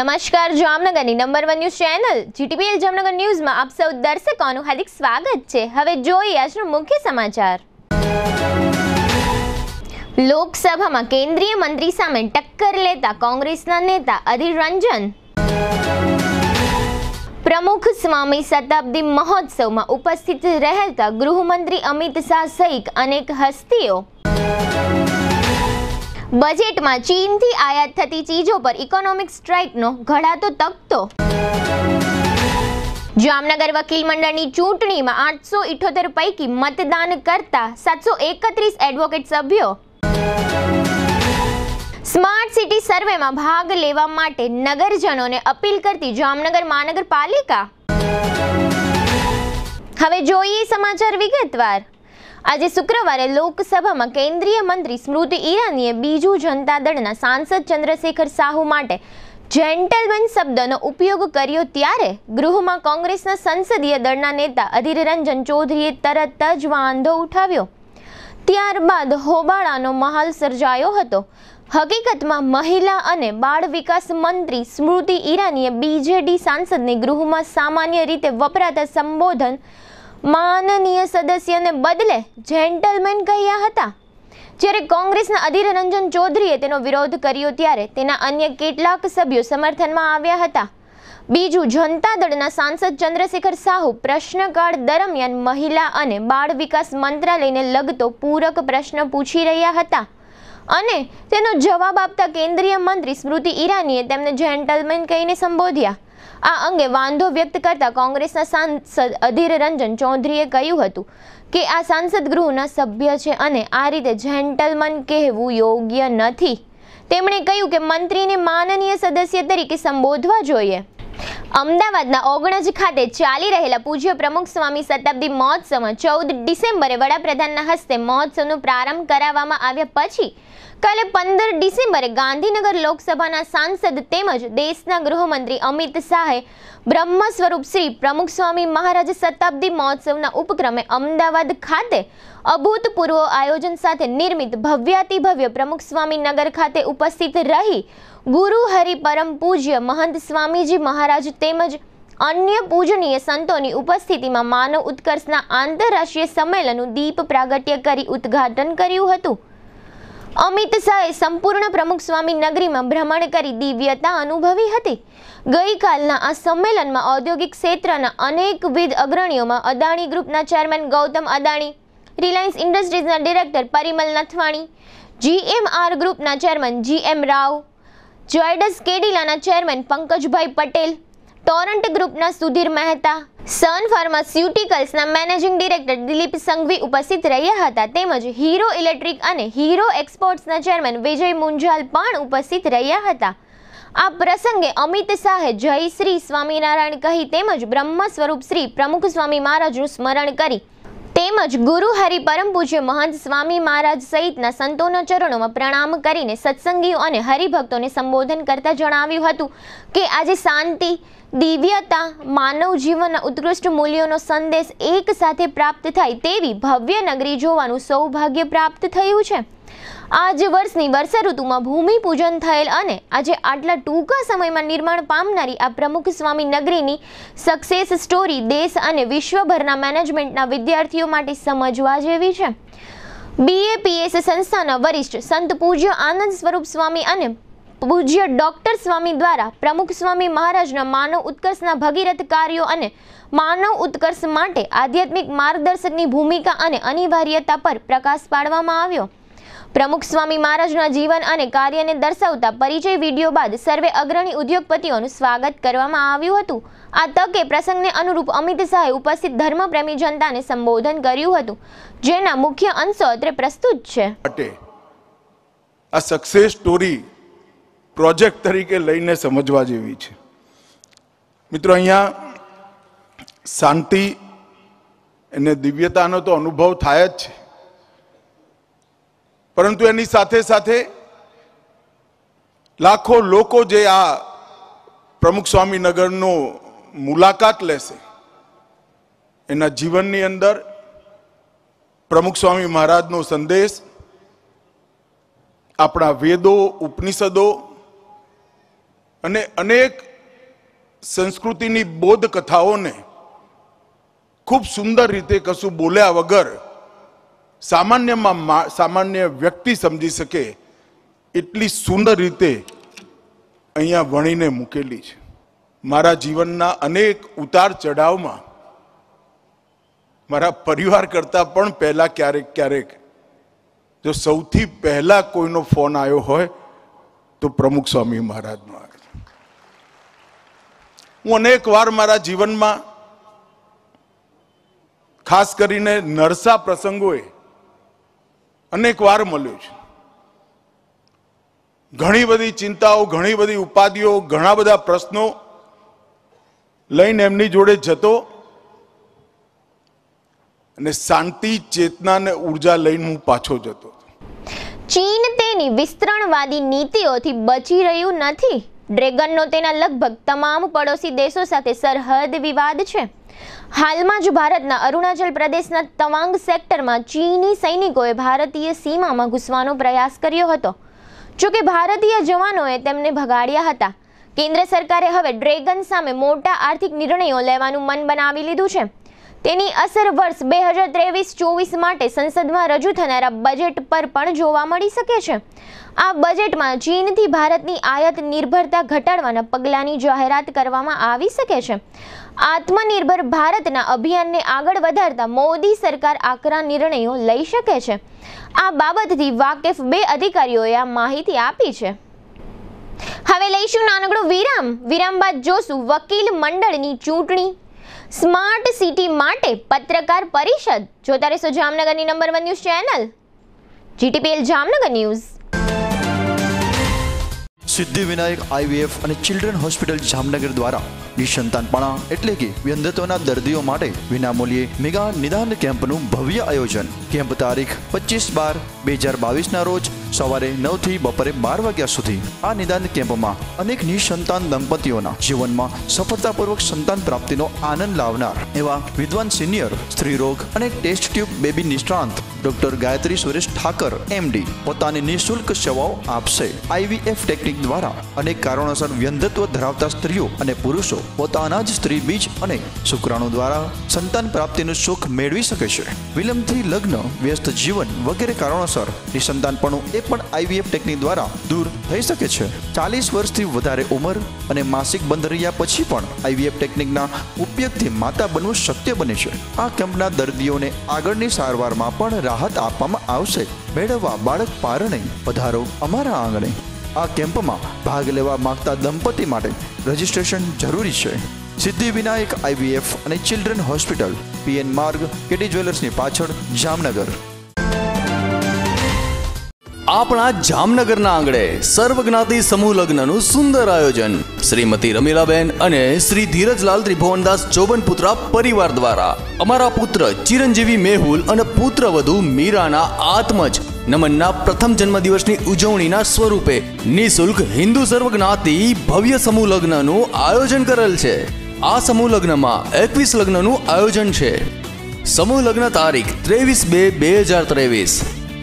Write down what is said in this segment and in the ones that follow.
નમસ્કાર, જામનગરની number one news channel GTPL Jamnagar ન્યૂઝમાં આપ સૌ દર્શકોનું હાર્દિક સ્વાગત છે. હવે જોઈએ આજનો મુખ્ય સમાચાર. લોકસભામાં કેન્દ્રીય મંત્રી સામે ટક્કર લેતા કોંગ્રેસના નેતા અધીર રંજન. પ્રમુખ સ્વામી શતાબ્દી મહોત્સવમાં ઉપસ્થિત રહેતા ગૃહમંત્રી અમિત શાહ સહિત અનેક હસ્તીઓ. બજેટમાં ચીનથી આયાત થતી ચીજો પર ઇકોનોમિક સ્ટ્રાઇકનો ઘડાતો તકતો. જામનગર વકીલ મંડળની ચૂંટણીમાં આઠસો ઇઠોતેર પૈકી મતદાન કરતા સાતસો એકત્રીસ એડવોકેટ સભ્યો. સ્માર્ટ સિટી સર્વેમાં ભાગ લેવા માટે નગરજનોને અપીલ કરતી જામનગર મહાનગરપાલિકા. હવે જોઈએ સમાચાર વિગતવાર. આજે શુક્રવારે લોકસભામાં કેન્દ્રીય મંત્રી સ્મૃતિ ઈરાનીએ બીજુ જનતા દળના સાંસદ ચંદ્રશેખર સાહુ માટે જેન્ટલમેન શબ્દનો ઉપયોગ કર્યો ત્યારે ગૃહમાં કોંગ્રેસના સંસદીય દળના નેતા અધીર રંજન ચૌધરીએ તરત જ વાંધો ઉઠાવ્યો. ત્યારબાદ હોબાળાનો માહોલ સર્જાયો હતો. હકીકતમાં મહિલા અને બાળ વિકાસ મંત્રી સ્મૃતિ ઈરાનીએ બીજેડી સાંસદને ગૃહમાં સામાન્ય રીતે વપરાતા સંબોધન માનનીય સદસ્યને બદલે જેન્ટલમેન કહ્યા હતા. જ્યારે કોંગ્રેસના અધીર રંજન ચૌધરીએ તેનો વિરોધ કર્યો ત્યારે તેના અન્ય કેટલાક સભ્યો સમર્થનમાં આવ્યા હતા. બીજું, જનતા દળના સાંસદ ચંદ્રશેખર સાહુ પ્રશ્નકાળ દરમિયાન મહિલા અને બાળ વિકાસ મંત્રાલયને લગતો પૂરક પ્રશ્ન પૂછી રહ્યા હતા અને તેનો જવાબ આપતા કેન્દ્રીય મંત્રી સ્મૃતિ ઈરાનીએ તેમને જેન્ટલમેન કહીને સંબોધ્યા. આ અંગે વાંધો વ્યક્ત કરતા કોંગ્રેસના સાંસદ અધીર રંજન ચૌધરીએ કહ્યું હતું કે આ સાંસદ ગૃહના સભ્ય છે અને આ રીતે જેન્ટલમન કહેવું યોગ્ય નથી. તેમણે કહ્યું કે મંત્રીને માનનીય સદસ્ય તરીકે સંબોધવા જોઈએ. અમદાવાદના ઓગણજ ખાતે ચાલી રહેલા પૂજ્ય પ્રમુખ સ્વામી શતાબ્દી મહોત્સવમાં ચૌદ ડિસેમ્બરે વડાપ્રધાનના હસ્તે મહોત્સવનો પ્રારંભ કરાવવામાં આવ્યા પછી કાલે પંદર ડિસેમ્બરે ગાંધીનગર લોકસભાના સાંસદ તેમજ દેશના ગૃહમંત્રી અમિત શાહે બ્રહ્મ સ્વરૂપ શ્રી પ્રમુખ સ્વામી મહારાજ શતાબ્દી મહોત્સવના ઉપક્રમે અમદાવાદ ખાતે અભૂતપૂર્વ આયોજન સાથે નિર્મિત ભવ્યાતિભવ્ય પ્રમુખ સ્વામી નગર ખાતે ઉપસ્થિત રહી ગુરુ હરિ પરમ પૂજ્ય મહંત સ્વામીજી મહારાજ તેમજ અન્ય પૂજનીય સંતોની ઉપસ્થિતિમાં માનવ ઉત્કર્ષના આંતરરાષ્ટ્રીય સંમેલનનું દીપ પ્રાગટ્ય કરી ઉદ્ઘાટન કર્યું હતું. અમિત શાહે સંપૂર્ણ પ્રમુખ સ્વામી નગરીમાં ભ્રમણ કરી દિવ્યતા અનુભવી હતી. ગઈકાલના આ સંમેલનમાં ઔદ્યોગિક ક્ષેત્રના અનેકવિધ અગ્રણીઓમાં અદાણી ગ્રુપના ચેરમેન ગૌતમ અદાણી, રિલાયન્સ ઇન્ડસ્ટ્રીઝના ડિરેક્ટર પરિમલ નથવાણી, જીએમઆર ગ્રુપના ચેરમેન જીએમ રાવ જોયડસ કેડિલાના ચેરમેન પંકજભાઈ પટેલ ટોરન્ટ ગ્રુપના સુધીર મહેતા, સન ફાર્માસ્યુટિકલ્સના મેનેજિંગ ડિરેક્ટર દિલીપ સંઘવી ઉપસ્થિત રહ્યા હતા. તેમજ હીરો ઇલેક્ટ્રિક અને હીરો એક્સપોર્ટ્સના ચેરમેન વિજય મુંજાલ પણ ઉપસ્થિત રહ્યા હતા. આ પ્રસંગે અમિત શાહે જય શ્રી સ્વામિનારાયણ કહી તેમજ બ્રહ્મ સ્વરૂપ શ્રી પ્રમુખ સ્વામી મહારાજનું સ્મરણ કરી તેમજ ગુરુ હરિ પરમ પૂજ્ય મહંત સ્વામી મહારાજ સહિતના સંતોના ચરણોમાં પ્રણામ કરીને સત્સંગીઓ અને હરિભક્તોને સંબોધન કરતા જણાવ્યું હતું કે આજે શાંતિ, દિવ્યતા, માનવ જીવનના ઉત્કૃષ્ટ મૂલ્યોનો સંદેશ એક સાથે પ્રાપ્ત થાય તેવી ભવ્ય નગરી જોવાનું સૌભાગ્ય પ્રાપ્ત થયું છે. આજ વર્ષની વર્ષા ઋતુમાં ભૂમિ પૂજન થયેલ અને આજે આટલા ટૂંકા સમયમાં નિર્માણ પામનારી આ પ્રમુખ સ્વામી નગરીની સક્સેસ સ્ટોરી દેશ અને વિશ્વભરના મેનેજમેન્ટના વિદ્યાર્થીઓ માટે સમજવા જેવી છે. બીએપીએસ સંસ્થાના વરિષ્ઠ સંત પૂજ્ય આનંદ સ્વરૂપ સ્વામી અને પૂજ્ય ડોક્ટર સ્વામી દ્વારા પ્રમુખ સ્વામી મહારાજના માનવ ઉત્કર્ષના ભગીરથ કાર્યો અને માનવ ઉત્કર્ષ માટે આધ્યાત્મિક માર્ગદર્શકની ભૂમિકા અને અનિવાર્યતા પર પ્રકાશ પાડવામાં આવ્યો. પ્રમુખ સ્વામી મહારાજના જીવન અને કાર્યને દર્શાવતા પરિચય વીડિયો બાદ સર્વે અગ્રણી ઉદ્યોગપતિઓનું સ્વાગત કરવામાં આવ્યું હતું. આ તકે પ્રસંગને અનુરૂપ અમિત શાહે ઉપસ્થિત ધર્મપ્રેમી જનતાને સંબોધન કર્યું હતું, જેના મુખ્ય અંશો અત્રે પ્રસ્તુત છે. આ સક્સેસ સ્ટોરી પ્રોજેક્ટ તરીકે લઈને સમજવા જેવી છે. મિત્રો, અહીંયા શાંતિ અને દિવ્યતાનો તો અનુભવ થાય જ છે. પરંતુ એની સાથે સાથે લાખો લોકો જે આ પ્રમુખ સ્વામીનગરનો મુલાકાત લેશે, એના જીવનની અંદર પ્રમુખ સ્વામી મહારાજનો સંદેશ, આપણા વેદો, ઉપનિષદો અને અનેક સંસ્કૃતિની બોધ કથાઓને ખૂબ સુંદર રીતે કશું બોલ્યા વગર સામાન્યમાં સામાન્ય વ્યક્તિ સમજી શકે એટલી સુંદર રીતે અહીંયા વણીને મૂકેલી છે. મારા જીવનના અનેક ઉતાર ચઢાવમાં મારા પરિવાર કરતાં પણ પહેલાં ક્યારેક ક્યારેક જો સૌથી પહેલાં કોઈનો ફોન આવ્યો હોય તો પ્રમુખ સ્વામી મહારાજનો આવે હું અનેક વાર મારા જીવનમાં ખાસ કરીને નરસા પ્રસંગોએ અનેક વાર મળ્યો છે. ઘણી બધી ચિંતાઓ, ઘણી બધી ઉપાધિઓ, ઘણા બધા પ્રશ્નો લઈને એમની જોડે જતો અને શાંતિ, ચેતના અને ઊર્જા લઈને હું પાછો જતો. ચીન તેની વિસ્તરણવાદી નીતિઓથી બચી રહ્યું નથી. ડ્રેગનનો તેના લગભગ તમામ પડોશી દેશો સાથે સરહદ વિવાદ છે. હાલમાં જ ભારતના અરુણાચલ પ્રદેશના તવાંગ સેક્ટરમાં ચીની સૈનિકોએ ભારતીય સીમામાં ઘૂસવાનો પ્રયાસ કર્યો હતો. જોકે ભારતીય જવાનોએ તેમને ભગાડ્યા હતા. કેન્દ્ર સરકારે હવે ડ્રેગન સામે મોટા આર્થિક નિર્ણયો લેવાનું મન બનાવી લીધું છે. તેની અસર વર્ષ બે હજાર ત્રેવીસ ચોવીસ માટે સંસદમાં રજૂ થનારા બજેટ પર પણ જોવા મળી શકે છે. આ બજેટમાં ચીનથી ભારતની આયાત નિર્ભરતા ઘટાડવાના પગલાંની જાહેરાત કરવામાં આવી શકે છે. આત્મનિર્ભર ભારતના અભિયાનને આગળ વધારતા મોદી સરકાર આકરા નિર્ણયો લઈ શકે છે. આ બાબતથી વાકેફ બે અધિકારીઓએ આ માહિતી આપી છે. હવે લઈશું નાનકડો વિરામ. વિરામ બાદ જોશું વકીલ મંડળની ચૂંટણી. સ્માર્ટ સિટી માટે પત્રકાર પરિષદ. જોતા રહેશો જામનગરની number one news channel. GTPL Jamnagar news. Siddhi Vinayak IVF અને ચિલ્ડ્રન હોસ્પિટલ જામનગર દ્વારા નિસંતાનપણા એટલે કે વ્યંધત્વના દર્દીઓ માટે વિનામૂલ્યે મેગા નિદાન કેમ્પનું ભવ્ય આયોજન. કેમ્પ તારીખ પચીસ બાર, બે હજાર બાવીસના રોજ સવારે નવથી બપોરે બાર વાગ્યા સુધી આ નિદાન કેમ્પમાં અનેક નિસંતાન દંપતીઓના જીવનમાં સફળતાપૂર્વક સંતાન પ્રાપ્તિનો આનંદ લાવનાર એવા વિદ્વાન સિનિયર સ્ત્રીરોગ અને ટેસ્ટ ટ્યુબ બેબી નિષ્ણાંત ડોક્ટર ગાયત્રી સુરેશ ઠાકર એમડી પોતાની નિઃશુલ્ક સેવાઓ આપશે. આઈવીએફ ટેકનિક દ્વારા અનેક કારણોસર વ્યંધત્વ ધરાવતા સ્ત્રીઓ અને પુરુષો પોતાના જ સ્ત્રી બીજ અને શુક્રાણુ દ્વારા સંતાન પ્રાપ્તિનું સુખ મેળવી શકે છે. વિલંબથી લગ્ન, વ્યસ્ત જીવન વગેરે કારણોસર નિસંતાનપણું એ પણ આઈવીએફ ટેકનિક દ્વારા દૂર થઈ શકે છે. ચાલીસ વર્ષથી વધારે ઉંમર અને માસિક બંધ રહ્યા પછી પણ આઈવીએફ ટેકનિકના ઉપયોગથી માતા બનવું શક્ય બને છે. આ કેમ્પના દર્દીઓને આગળની સારવારમાં પણ રાહત આપવામાં આવશે. મેળવવા બાળક પારણે પધારો અમારા આંગણે. આ કેમ્પમાં ભાગ લેવા માંગતા દંપતી માટે રજિસ્ટ્રેશન જરૂરી છે. સિદ્ધિ વિનાયક આઈવીએફ અને children hospital PN Marg KD જ્વેલર્સની પાછળ જામનગર. આપણા જામનગરના આંગણે સર્વજ્ઞાતિ સમૂહ લગ્નનું સુંદર આયોજન. શ્રીમતી રમીલાબેન અને શ્રી ધીરજલાલ ત્રિભુવનદાસ ચોબનપુત્રા પરિવાર દ્વારા અમારા પુત્ર ચિરંજીવી મેહુલ અને પુત્રવધુ મીરાના આત્મજ નમનના પ્રથમ જન્મદિવસની ઉજવણીના સ્વરૂપે નિઃશુલ્ક હિન્દુ સર્વજ્ઞાતિ ભવ્ય સમૂહ લગ્નનું આયોજન કરેલ છે. આ સમૂહ લગ્નમાં એકવીસ લગ્નનું આયોજન છે. સમૂહ લગ્ન તારીખ ત્રેવીસ બે બે હજાર ત્રેવીસ.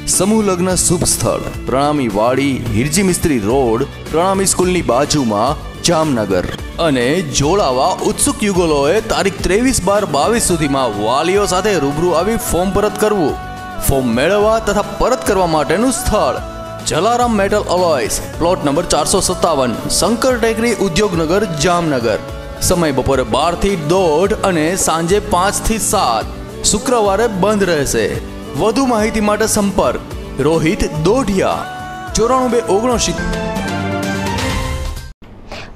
સમૂહ લગ્ન શુભ સ્થળ, પ્રણામી વાડી, હિરજી મિસ્ત્રી રોડ, પ્રણામી સ્કૂલની બાજુમાં જામનગર. અને જોડાવા ઉત્સુક યુગલોએ તારીખ ત્રેવીસ બાર બાવીસ સુધીમાં વાલીઓ સાથે રૂબરૂ આવી ફોર્મ પરત કરવું. ફોર્મ મેળવવા તથા પરત કરવા માટેનું સ્થળ. Jalaram metal alloys, plot number ચારસો સત્તાવન, શંકર ટેકરી, ઉદ્યોગનગર, જામનગર. સમય બપોરે બારથી દોઢ અને સાંજે પાંચથી સાત. શુક્રવારે બંધ રહેશે. વધુ માહિતી માટે સંપર્ક રોહિત દોઢિયા ચોરાણું બે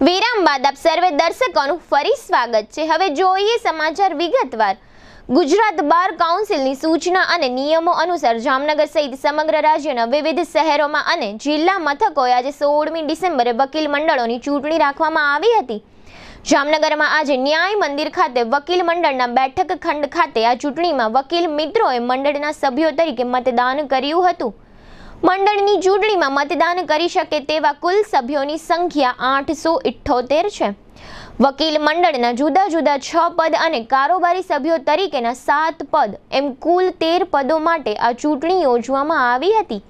વિરામ બાદ આપ સર્વે દર્શકોનું ફરી સ્વાગત છે. હવે જોઈએ સમાચાર વિગતવાર. ગુજરાત બાર કાઉન્સિલની સૂચના અને નિયમો અનુસાર જામનગર સહિત સમગ્ર રાજ્યના વિવિધ શહેરોમાં અને જિલ્લા મથકોએ આજે સોળમી ડિસેમ્બરે વકીલ મંડળોની ચૂંટણી રાખવામાં આવી હતી. જામનગરમાં આજે ન્યાય મંદિર ખાતે વકીલ મંડળના બેઠક ખંડ ખાતે આ ચૂંટણીમાં વકીલ મિત્રોએ મંડળના સભ્યો તરીકે મતદાન કર્યું હતું. મંડળની ચૂંટણીમાં મતદાન કરી શકે તેવા કુલ સભ્યોની સંખ્યા આઠસો ઇઠ્ઠોતેર છે. વકીલ મંડળના જુદા જુદા છ પદ અને કારોબારી સભ્યો તરીકેના સાત પદ, એમ કુલ તેર પદો માટે આ ચૂંટણી યોજવામાં આવી હતી.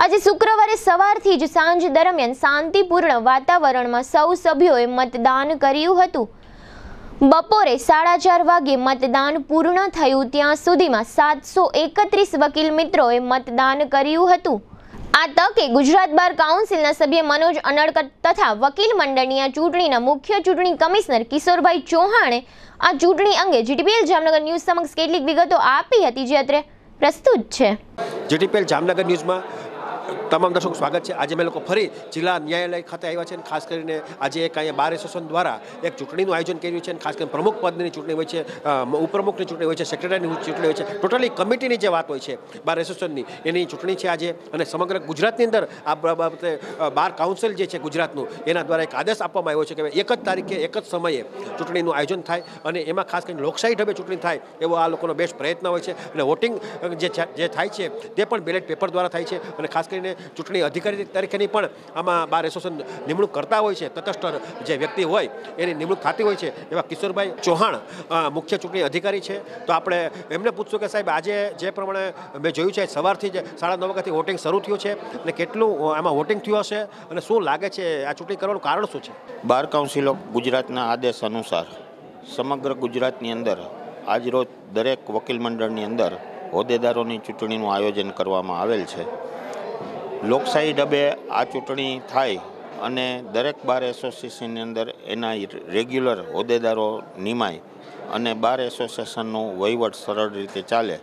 આજે શુક્રવારે સવારથી જ સાંજ દરમિયાન શાંતિપૂર્ણ વાતાવરણમાં સૌ સભ્યોએ મતદાન કર્યું હતું. બપોરે સાડા ચાર વાગે મતદાન પૂર્ણ થયું, ત્યાં સુધીમાં સાતસો એકત્રીસ વકીલ મિત્રોએ મતદાન કર્યું હતું. આ તકે ગુજરાત બાર કાઉન્સિલના સભ્ય મનોજ અનડકટ તથા વકીલ મંડળની આ ચૂંટણીના મુખ્ય ચૂંટણી કમિશનર કિશોરભાઈ ચૌહાણે આ ચૂંટણી અંગે જીટીપીએલ જામનગર ન્યૂઝ સમક્ષ કેટલીક વિગતો આપી હતી, જે અત્રે પ્રસ્તુત છે. જીટીપીએલ જામનગર ન્યૂઝમાં તમામ દર્શકો સ્વાગત છે. આજે અમે લોકો ફરી જિલ્લા ન્યાયાલય ખાતે આવ્યા છે અને ખાસ કરીને આજે એક અહીંયા બાર એસોસિએશન દ્વારા એક ચૂંટણીનું આયોજન કર્યું છે અને ખાસ કરીને પ્રમુખ પદની ચૂંટણી હોય છે ઉપપ્રમુખની ચૂંટણી હોય છે, સેક્રેટરીની ચૂંટણી હોય છે. ટોટલી કમિટીની જે વાત હોય છે બાર એસોસિએશનની, એની ચૂંટણી છે આજે અને સમગ્ર ગુજરાતની અંદર આ બાબતે બાર કાઉન્સિલ જે છે ગુજરાતનું, એના દ્વારા એક આદેશ આપવામાં આવ્યો છે કે એક જ તારીખે, એક જ સમયે ચૂંટણીનું આયોજન થાય અને એમાં ખાસ કરીને લોકશાહી ઢબે ચૂંટણી થાય એવો આ લોકોનો બેસ્ટ પ્રયત્ન હોય છે. અને વોટિંગ જે થાય છે તે પણ બેલેટ પેપર દ્વારા થાય છે અને ખાસ કરીને ચૂંટણી અધિકારી તરીકેની પણ આમાં બાર એસોસિએશન નિમણૂક કરતા હોય છે, તટસ્થ જે વ્યક્તિ હોય એની નિમણૂક થતી હોય છે, એવા કિશોરભાઈ ચૌહાણ મુખ્ય ચૂંટણી અધિકારી છે. તો આપણે એમને પૂછશું કે સાહેબ, આજે જે પ્રમાણે મેં જોયું છે, સવારથી જ સાડા નવ વાગ્યાથી વોટિંગ શરૂ થયું છે અને કેટલું આમાં વોટિંગ થયું હશે અને શું લાગે છે, આ ચૂંટણી કરવાનું કારણ શું છે? બાર કાઉન્સિલ ગુજરાતના આદેશ અનુસાર સમગ્ર ગુજરાતની અંદર આજરોજ દરેક વકીલ મંડળની અંદર હોદ્દેદારોની ચૂંટણીનું આયોજન કરવામાં આવેલ છે. લોકશાહી ડબે આ ચૂંટણી થાય અને દરેક બાર એસોસિએશનની અંદર એના રેગ્યુલર હોદ્દેદારો નિમાય અને બાર એસોસિએશનનું વહીવટ સરળ રીતે ચાલે,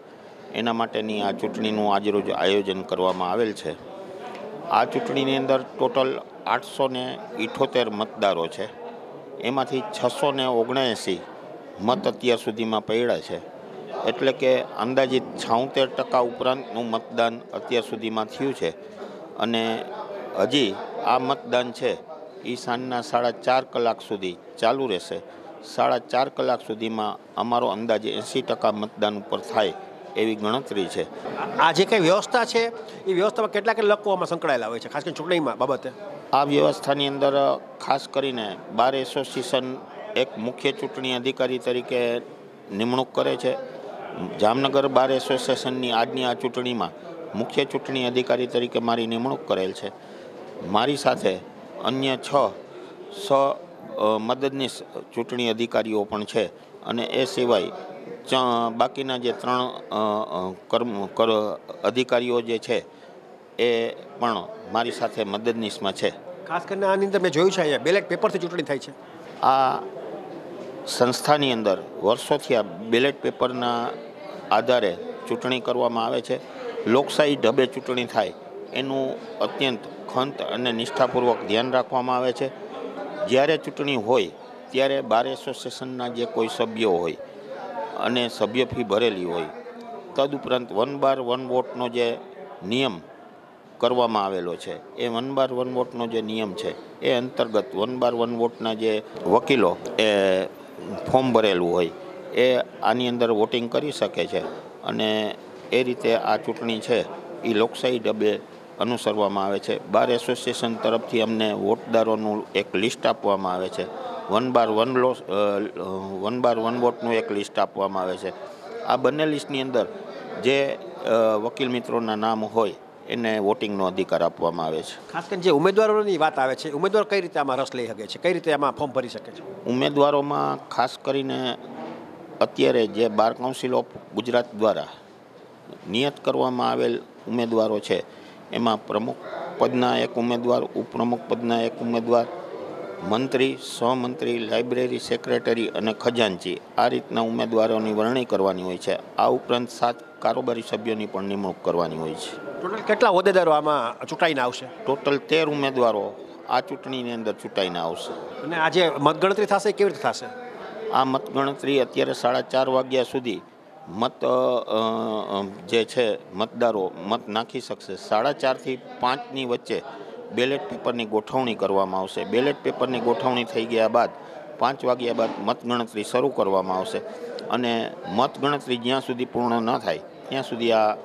એના માટેની આ ચૂંટણીનું આજરોજ આયોજન કરવામાં આવેલ છે. આ ચૂંટણીની અંદર ટોટલ આઠસો ને ઇઠોતેર મતદારો છે. એમાંથી છસો ને ઓગણએંસી મત અત્યાર સુધીમાં પડ્યા છે. એટલે કે અંદાજિત છાઉતેર ટકા ઉપરાંતનું મતદાન અત્યાર સુધીમાં થયું છે. અને હજી આ મતદાન છે એ સાંજના સાડા ચાર કલાક સુધી ચાલુ રહેશે. સાડા ચાર કલાક સુધીમાં અમારો અંદાજે એંસી ટકા મતદાન ઉપર થાય એવી ગણતરી છે. આ જે કંઈ વ્યવસ્થા છે એ વ્યવસ્થામાં કેટલા કેટલા લોકો આમાં સંકળાયેલા હોય છે? ખાસ કરીને ચૂંટણીમાં બાબતે. આ વ્યવસ્થાની અંદર ખાસ કરીને બાર એસોસિએશન એક મુખ્ય ચૂંટણી અધિકારી તરીકે નિમણૂક કરે છે. જામનગર બાર એસોસિએશનની આજની આ ચૂંટણીમાં મુખ્ય ચૂંટણી અધિકારી તરીકે મારી નિમણૂક કરેલ છે. મારી સાથે અન્ય છ સ મદદનીશ ચૂંટણી અધિકારીઓ પણ છે અને એ સિવાય ચ- બાકીના જે ત્રણ કર્મ કર અધિકારીઓ જે છે એ પણ મારી સાથે મદદનીશમાં છે. ખાસ કરીને આની અંદર મેં જોયું છે અહીંયા બેલેટ પેપરથી ચૂંટણી થાય છે. આ સંસ્થાની અંદર વર્ષોથી આ બેલેટ પેપરના આધારે ચૂંટણી કરવામાં આવે છે. લોકશાહી ઢબે ચૂંટણી થાય, એનું અત્યંત ખંત અને નિષ્ઠાપૂર્વક ધ્યાન રાખવામાં આવે છે. જ્યારે ચૂંટણી હોય, ત્યારે બાર એસોસિએશનના જે કોઈ સભ્યો હોય અને સભ્ય ફી ભરેલી હોય, તદુપરાંત વન બાર વન વોટનો જે નિયમ કરવામાં આવેલો છે, એ વન બાર વન વોટનો જે નિયમ છે, એ અંતર્ગત વન બાર વન વોટના જે વકીલો એ ફોર્મ ભરેલું હોય, એ આની અંદર વોટિંગ કરી શકે છે. અને એ રીતે આ ચૂંટણી છે એ લોકશાહી ડબે અનુસરવામાં આવે છે. બાર એસોસિએશન તરફથી અમને વોટદારોનું એક લિસ્ટ આપવામાં આવે છે. વન બાર વન લો વન બાર વન વોટનું એક લિસ્ટ આપવામાં આવે છે. આ બંને લિસ્ટની અંદર જે વકીલ મિત્રોના નામ હોય એને વોટિંગનો અધિકાર આપવામાં આવે છે. ખાસ કરીને જે ઉમેદવારોની વાત આવે છે ઉમેદવાર કઈ રીતે આમાં રસ લઈ શકે છે? કઈ રીતે આમાં ફોર્મ ભરી શકે છે? ઉમેદવારોમાં ખાસ કરીને અત્યારે જે બાર કાઉન્સિલ ઓફ ગુજરાત દ્વારા નિયત કરવામાં આવેલ ઉમેદવારો છે. એમાં પ્રમુખ પદના એક ઉમેદવાર ઉપપ્રમુખ પદના એક ઉમેદવાર મંત્રી સહમંત્રી લાઇબ્રેરી સેક્રેટરી અને ખજાનચી આ રીતના ઉમેદવારોની વરણી કરવાની હોય છે. આ ઉપરાંત સાત કારોબારી સભ્યોની પણ નિમણૂક કરવાની હોય છે. ટોટલ કેટલા હોદ્દેદારો આમાં ચૂંટાઈને આવશે? ટોટલ તેર ઉમેદવારો આ ચૂંટણીની અંદર ચૂંટાઈને આવશે. અને આજે મતગણતરી થશે કેવી રીતે થશે? આ મતગણતરી અત્યારે સાડા ચાર વાગ્યા સુધી મત જે છે, મતદારો મત નાખી શકશે. સાડા ચારથી પાંચની વચ્ચે બેલેટ પેપરની ગોઠવણી કરવામાં આવશે. બેલેટ પેપરની ગોઠવણી થઈ ગયા બાદ પાંચ વાગ્યા બાદ મતગણતરી શરૂ કરવામાં આવશે. અને મતગણતરી જ્યાં સુધી પૂર્ણ ન થાય, ત્યાં સુધી આ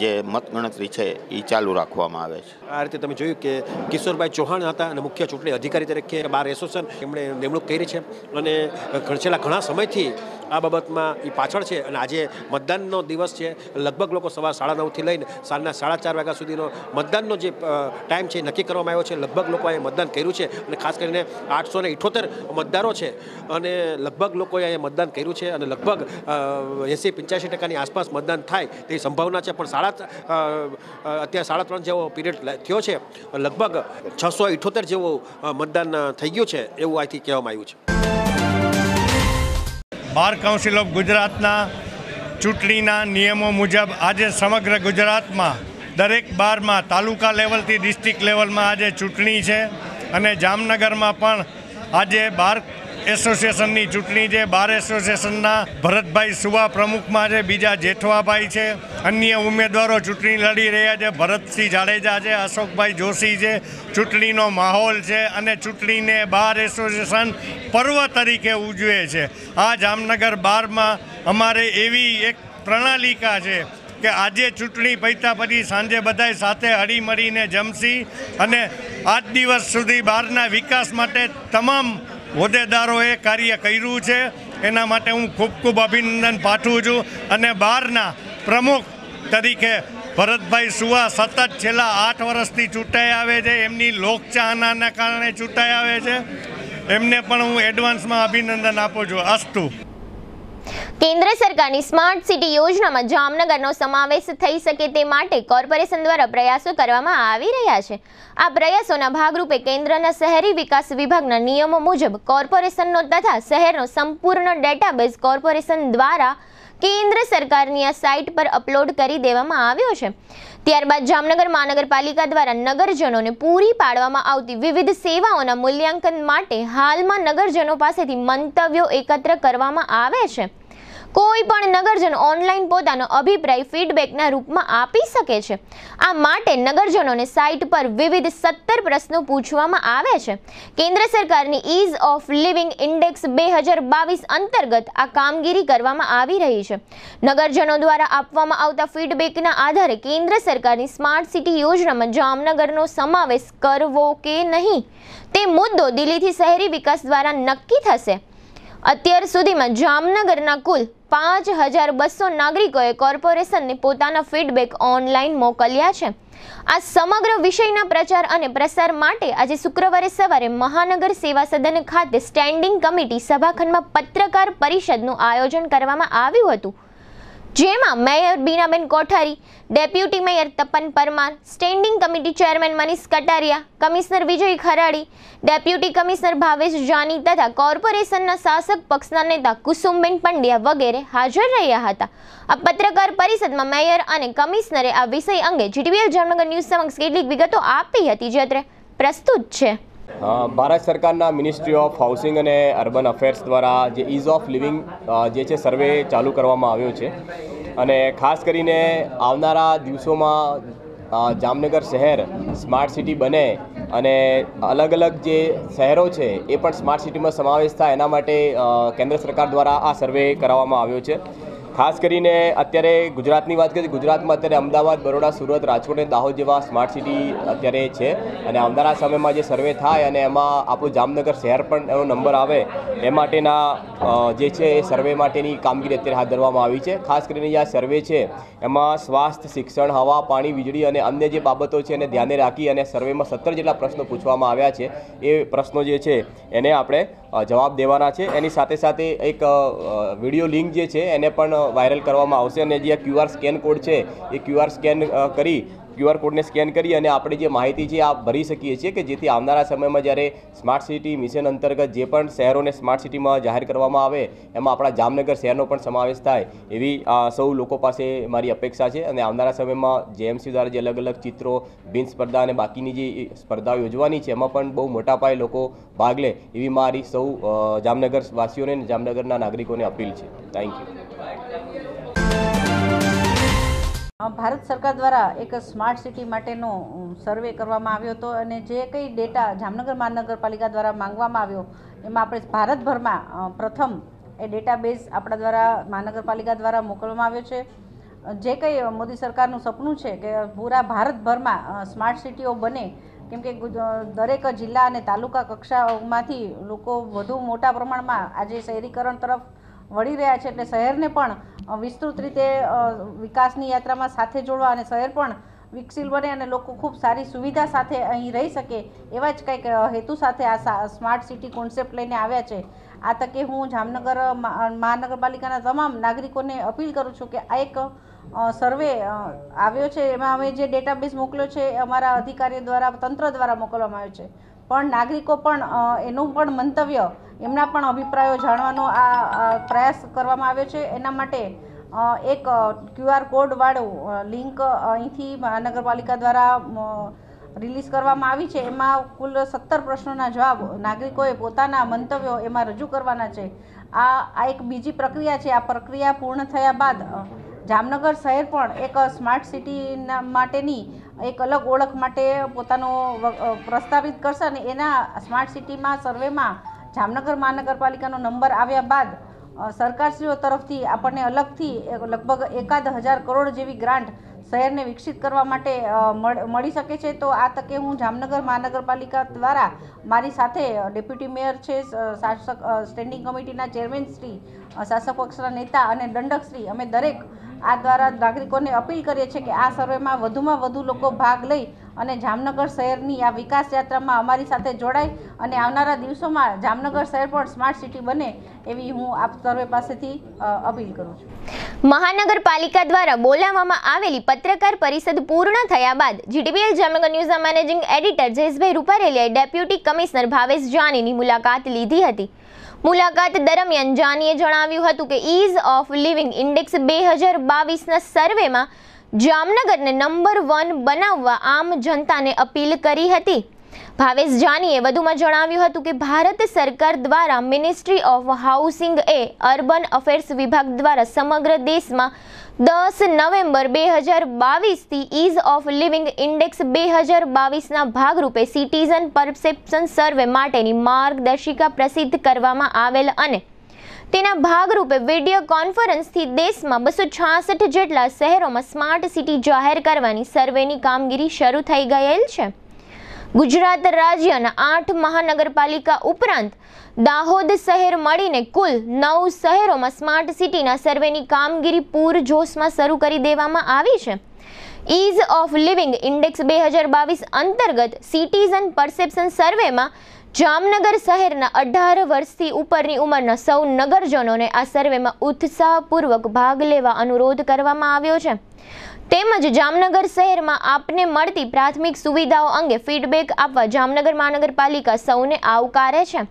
જે મતગણતરી છે એ ચાલુ રાખવામાં આવે છે. આ રીતે તમે જોયું કે કિશોરભાઈ ચૌહાણ હતા અને મુખ્ય ચૂંટણી અધિકારી તરીકે બાર એસોસિએશન એમણે નિમણૂક કરી છે અને છેલ્લા ઘણા સમયથી આ બાબતમાં એ પાછળ છે અને આજે મતદાનનો દિવસ છે. લગભગ લોકો સવાર સાડા નવથી લઈને સાંજના સાડા ચાર વાગ્યા સુધીનો મતદાનનો જે ટાઈમ છે નક્કી કરવામાં આવ્યો છે. લગભગ લોકોએ મતદાન કર્યું છે અને ખાસ કરીને આઠસો ને ઇઠોતેર મતદારો છે અને લગભગ લોકોએ મતદાન કર્યું છે અને લગભગ એંસી પંચ્યાસી ટકાની આસપાસ મતદાન થાય તેવી સંભાવના છે, પણ સાડા અત્યારે સાડા ત્રણ જેવો પીરિયડ થયો છે. લગભગ છસો ઇઠોતેર જેવું મતદાન થઈ ગયું છે, એવું આથી કહેવામાં આવ્યું છે. બાર કાઉન્સિલ ઓફ ગુજરાતના ચૂંટણીના નિયમો મુજબ આજે સમગ્ર ગુજરાતમાં દરેક બારમાં તાલુકા લેવલથી ડિસ્ટ્રિક્ટ લેવલમાં આજે ચૂંટણી છે. અને જામનગરમાં પણ આજે બાર એસોસિએશનની ચૂંટણી છે, બાર એસોસિએશનના ભરતભાઈ સુવા પ્રમુખમાં છે, બીજા જેઠવાભાઈ છે, અન્ય ઉમેદવારો ચૂંટણી લડી રહ્યા છે, ભરતસિંહ જાડેજા છે, અશોકભાઈ જોશી છે, ચૂંટણીનો માહોલ છે અને ચૂંટણીને બાર એસોસિએશન પર્વ તરીકે ઉજવે છે. આ જામનગર બારમાં અમારે એવી એક પ્રણાલિકા છે કે આજે ચૂંટણી પૈતા પછી સાંજે બધાય સાથે હળીમળીને જમશી અને આજ દિવસ સુધી બહારના વિકાસ માટે તમામ હોદ્દેદારોએ કાર્ય કર્યું છે. એના માટે હું ખૂબ ખૂબ અભિનંદન પાઠવું છું અને બહારના પ્રમુખ તરીકે ભરતભાઈ સુવા સતત છેલ્લા આઠ વર્ષથી ચૂંટાઈ આવે છે. એમની લોકચાહનાના કારણે ચૂંટાઈ આવે છે. એમને પણ હું એડવાન્સમાં અભિનંદન આપું છું. અસ્તુ. કેન્દ્ર સરકારની સ્માર્ટ સિટી યોજનામાં જામનગરનો સમાવેશ થઈ શકે તે માટે કોર્પોરેશન દ્વારા પ્રયાસો કરવામાં આવી રહ્યા છે. આ પ્રયાસોના ભાગરૂપે કેન્દ્રના શહેરી વિકાસ વિભાગના નિયમો મુજબ કોર્પોરેશનનો તથા શહેરનો સંપૂર્ણ ડેટાબેઝ કોર્પોરેશન દ્વારા કેન્દ્ર સરકારની આ સાઇટ પર અપલોડ કરી દેવામાં આવ્યો છે. ત્યારબાદ જામનગર મહાનગરપાલિકા દ્વારા નગરજનોને પૂરી પાડવામાં આવતી વિવિધ સેવાઓના મૂલ્યાંકન માટે હાલમાં નગરજનો પાસેથી મંતવ્યો એકત્ર કરવામાં આવે છે. કોઈ પણ નગરજન ઓનલાઈન પોતાનો અભિપ્રાય ફીડબેકના રૂપમાં આપી શકે છે. આ માટે નગરજનોને સાઇટ પર વિવિધ સત્તર પ્રશ્નો પૂછવામાં આવે છે. કેન્દ્ર સરકારની ઇઝ ઓફ લિવિંગ ઇન્ડેક્સ બે હજાર બાવીસ અંતર્ગત આ કામગીરી કરવામાં આવી રહી છે. નગરજનો દ્વારા આપવામાં આવતા ફીડબેકના આધારે કેન્દ્ર સરકારની સ્માર્ટ સિટી યોજનામાં જામનગરનો સમાવેશ કરવો કે નહીં, તે મુદ્દો દિલ્હીથી શહેરી વિકાસ દ્વારા નક્કી થશે. અત્યાર સુધીમાં જામનગરના કુલ પાંચ હજાર બસો નાગરિકોએ કોર્પોરેશનને પોતાના ફીડબેક ઓનલાઈન મોકલ્યા છે. આ સમગ્ર વિષયના પ્રચાર અને પ્રસાર માટે આજે શુક્રવારે સવારે મહાનગર સેવા સદન ખાતે સ્ટેન્ડિંગ કમિટી સભાખંડમાં પત્રકાર પરિષદનું આયોજન કરવામાં આવ્યું હતું. જેમાં mayor Binaben Kothari, deputy mayor Tapan Parmar, standing committee chairman Manish Kataria, commissioner Vijay Kharadi, deputy commissioner Bhavesh Jani તથા કોર્પોરેશનના શાસક પક્ષના નેતા કુસુમબેન પંડ્યા વગેરે હાજર રહ્યા હતા. આ પત્રકાર પરિષદમાં મેયર અને કમિશનરે આ વિષય અંગે જીટીવીએલ જામનગર ન્યૂઝ સમક્ષ કેટલીક વિગતો આપી હતી, જે અત્રે પ્રસ્તુત છે. ભારત સરકારના મિનિસ્ટ્રી ઓફ હાઉસિંગ અને અર્બન અફેર્સ દ્વારા જે ઇઝ ઓફ લિવિંગ જે છે સર્વે ચાલુ કરવામાં આવ્યો છે. અને ખાસ કરીને આવનારા દિવસોમાં જામનગર શહેર સ્માર્ટ સિટી બને અને અલગ અલગ જે શહેરો છે, એ પણ સ્માર્ટ સિટીમાં સમાવેશ થાય એના માટે કેન્દ્ર સરકાર દ્વારા આ સર્વે કરાવવામાં આવ્યો છે. ખાસ કરીને અત્યારે ગુજરાતની વાત કરીએ ગુજરાતમાં અત્યારે અમદાવાદ, બરોડા, સુરત, રાજકોટ અને દાહોદ જેવા સ્માર્ટ સિટી અત્યારે છે. અને આવનારા સમયમાં જે સર્વે થાય અને એમાં આપણું જામનગર શહેર પણ એનો નંબર આવે, એ માટેના જે છે એ સર્વે માટેની કામગીરી અત્યારે હાથ ધરવામાં આવી છે. ખાસ કરીને જે આ સર્વે છે, એમાં સ્વાસ્થ્ય, શિક્ષણ, હવા, પાણી, વીજળી અને અન્ય જે બાબતો છે એને ધ્યાને રાખી અને સર્વેમાં સત્તર જેટલા પ્રશ્નો પૂછવામાં આવ્યા છે. એ પ્રશ્નો જે છે, એને આપણે જવાબ દેવાના છે. એની સાથે સાથે એક વીડિયો લિંક જે છે, એને પણ વાયરલ કરવામાં આવશે. અને જે ક્યુઆર સ્કેન કોડ છે, એ ક્યુઆર સ્કેન કરી ક્યુઆર કોડને સ્કેન કરી અને આપણે જે માહિતી છે આ ભરી શકીએ છીએ કે જેથી આવનારા સમયમાં જ્યારે સ્માર્ટ સિટી મિશન અંતર્ગત જે પણ શહેરોને સ્માર્ટ સિટીમાં જાહેર કરવામાં આવે, એમાં આપણા જામનગર શહેરનો પણ સમાવેશ થાય એવી સૌ લોકો પાસે મારી અપેક્ષા છે અને આવનારા સમયમાં જેએમસી દ્વારા જે અલગ અલગ ચિત્રો, બિન સ્પર્ધા અને બાકીની જે સ્પર્ધાઓ યોજવાની છે, એમાં પણ બહુ મોટા પાયે લોકો ભાગ લે એવી મારી સૌ જામનગર વાસીઓને જામનગરના નાગરિકોને અપીલ છે. થેન્ક યુ ભારત સરકાર દ્વારા એક સ્માર્ટ સિટી માટેનો સર્વે કરવામાં આવ્યો હતો અને જે કંઈ ડેટા જામનગર મહાનગરપાલિકા દ્વારા માંગવામાં આવ્યો, એમાં આપણે ભારતભરમાં પ્રથમ એ ડેટાબેઝ આપણા દ્વારા મહાનગરપાલિકા દ્વારા મોકલવામાં આવ્યો છે. જે કંઈ મોદી સરકારનું સપનું છે કે પૂરા ભારતભરમાં સ્માર્ટ સિટીઓ બને, કેમ કે દરેક જિલ્લા અને તાલુકા કક્ષાઓમાંથી લોકો વધુ મોટા પ્રમાણમાં આજે શહેરીકરણ તરફ વળી રહ્યા છે, એટલે શહેરને પણ વિસ્તૃત રીતે વિકાસની યાત્રામાં સાથે જોડવા અને શહેર પણ વિકસિત બને અને લોકો ખૂબ સારી સુવિધા સાથે અહીં રહી શકે એવા જ કંઈક હેતુ સાથે આ સ્માર્ટ સિટી કોન્સેપ્ટ લઈને આવ્યા છે. આ તકે હું જામનગર મહા- મહાનગરપાલિકાના તમામ નાગરિકોને અપીલ કરું છું કે આ એક સર્વે આવ્યો છે. એમાં અમે જે ડેટાબેઝ મોકલ્યો છે અમારા અધિકારીઓ દ્વારા, તંત્ર દ્વારા મોકલવામાં આવ્યો છે. પણ નાગરિકો પણ એનું પણ મંતવ્ય એમના પણ અભિપ્રાયો જાણવાનો આ પ્રયાસ કરવામાં આવ્યો છે. એના માટે એક ક્યુઆર કોડવાળું લિંક અહીંથી મહાનગરપાલિકા દ્વારા રિલીઝ કરવામાં આવી છે. એમાં કુલ સત્તર પ્રશ્નોના જવાબ નાગરિકોએ પોતાના મંતવ્યો એમાં રજૂ કરવાના છે. આ આ એક બીજી પ્રક્રિયા છે. આ પ્રક્રિયા પૂર્ણ થયા બાદ જામનગર શહેર પણ એક સ્માર્ટ સિટીના માટેની એક અલગ ઓળખ માટે પોતાનો પ્રસ્તાવિત કરશે અને એના સ્માર્ટ સિટીમાં સર્વેમાં જામનગર મહાનગરપાલિકાનો નંબર આવ્યા બાદ સરકારશ્રીઓ તરફથી આપણને અલગથી લગભગ એકાદ હજાર કરોડ જેવી ગ્રાન્ટ શહેરને વિકસિત કરવા માટે મળ- શકે છે. તો આ તકે હું જામનગર મહાનગરપાલિકા દ્વારા મારી સાથે ડેપ્યુટી મેયર છે શાસક સ્ટેન્ડિંગ કમિટીના ચેરમેન શ્રી શાસક પક્ષના નેતા અને દંડક શ્રી. અમે દરેક આ દ્વારા નાગરિકોને અપીલ કરીએ છીએ કે આ સર્વેમાં વધુમાં વધુ લોકો ભાગ લઈ અને જામનગર શહેરની આ વિકાસ યાત્રામાં અમારી સાથે જોડાય અને આવનારા દિવસોમાં જામનગર શહેર પણ સ્માર્ટ સિટી બને એવી હું આપ સર્વે પાસેથી અપીલ કરું છું. મહાનગરપાલિકા દ્વારા બોલાવવામાં આવેલી પત્રકાર પરિષદ પૂર્ણ થયા બાદ જીટીપીએલ જામનગર ન્યૂઝના મેનેજિંગ એડિટર જયેશભાઈ રૂપારેલીએ ડેપ્યુટી કમિશનર ભાવેશ જાનીની મુલાકાત લીધી હતી. મુલાકાત દરમિયાન જાનીએ જણાવ્યું હતું કે ઇઝ ઓફ લિવિંગ ઇન્ડેક્સ બે હજાર બાવીસના સર્વેમાં જામનગરને નંબર વન બનાવવા આમ જનતાને અપીલ કરી હતી. ભાવેશ જાનીએ વધુમાં જણાવ્યું હતું કે ભારત સરકાર દ્વારા મિનિસ્ટ્રી ઓફ હાઉસિંગ એ અર્બન અફેર્સ વિભાગ દ્વારા સમગ્ર દેશમાં દસ નવેમ્બર બે હજાર બાવીસથી ઇઝ ઓફ લિવિંગ ઇન્ડેક્સ બે હજાર બાવીસના ભાગરૂપે સિટીઝન પરસેપ્શન સર્વે માટેની માર્ગદર્શિકા પ્રસિદ્ધ કરવામાં આવેલ અને તેના ભાગરૂપે વીડિયો કોન્ફરન્સથી દેશમાં બસો છાસઠ જેટલા શહેરોમાં સ્માર્ટ સિટી જાહેર કરવાની સર્વેની કામગીરી શરૂ થઈ ગયેલ છે. ગુજરાત રાજ્યના આઠ મહાનગરપાલિકા ઉપરાંત દાહોદ શહેર મળીને કુલ નવ શહેરોમાં સ્માર્ટ સિટીના સર્વેની કામગીરી પૂરજોશમાં શરૂ કરી દેવામાં આવી છે. ઇઝ ઓફ લિવિંગ ઇન્ડેક્સ બે હજાર બાવીસ અંતર્ગત સિટીઝન પરસેપ્શન સર્વેમાં જામનગર શહેરના અઢાર વર્ષથી ઉપરની ઉંમરના સૌ નગરજનોને આ સર્વેમાં ઉત્સાહપૂર્વક ભાગ લેવા અનુરોધ કરવામાં આવ્યો છે. તેમજ જામનગર શહેરમાં આપને મળતી પ્રાથમિક સુવિધાઓ અંગે ફીડબેક આપવા જામનગર મહાનગરપાલિકા સૌને આવકારે છે.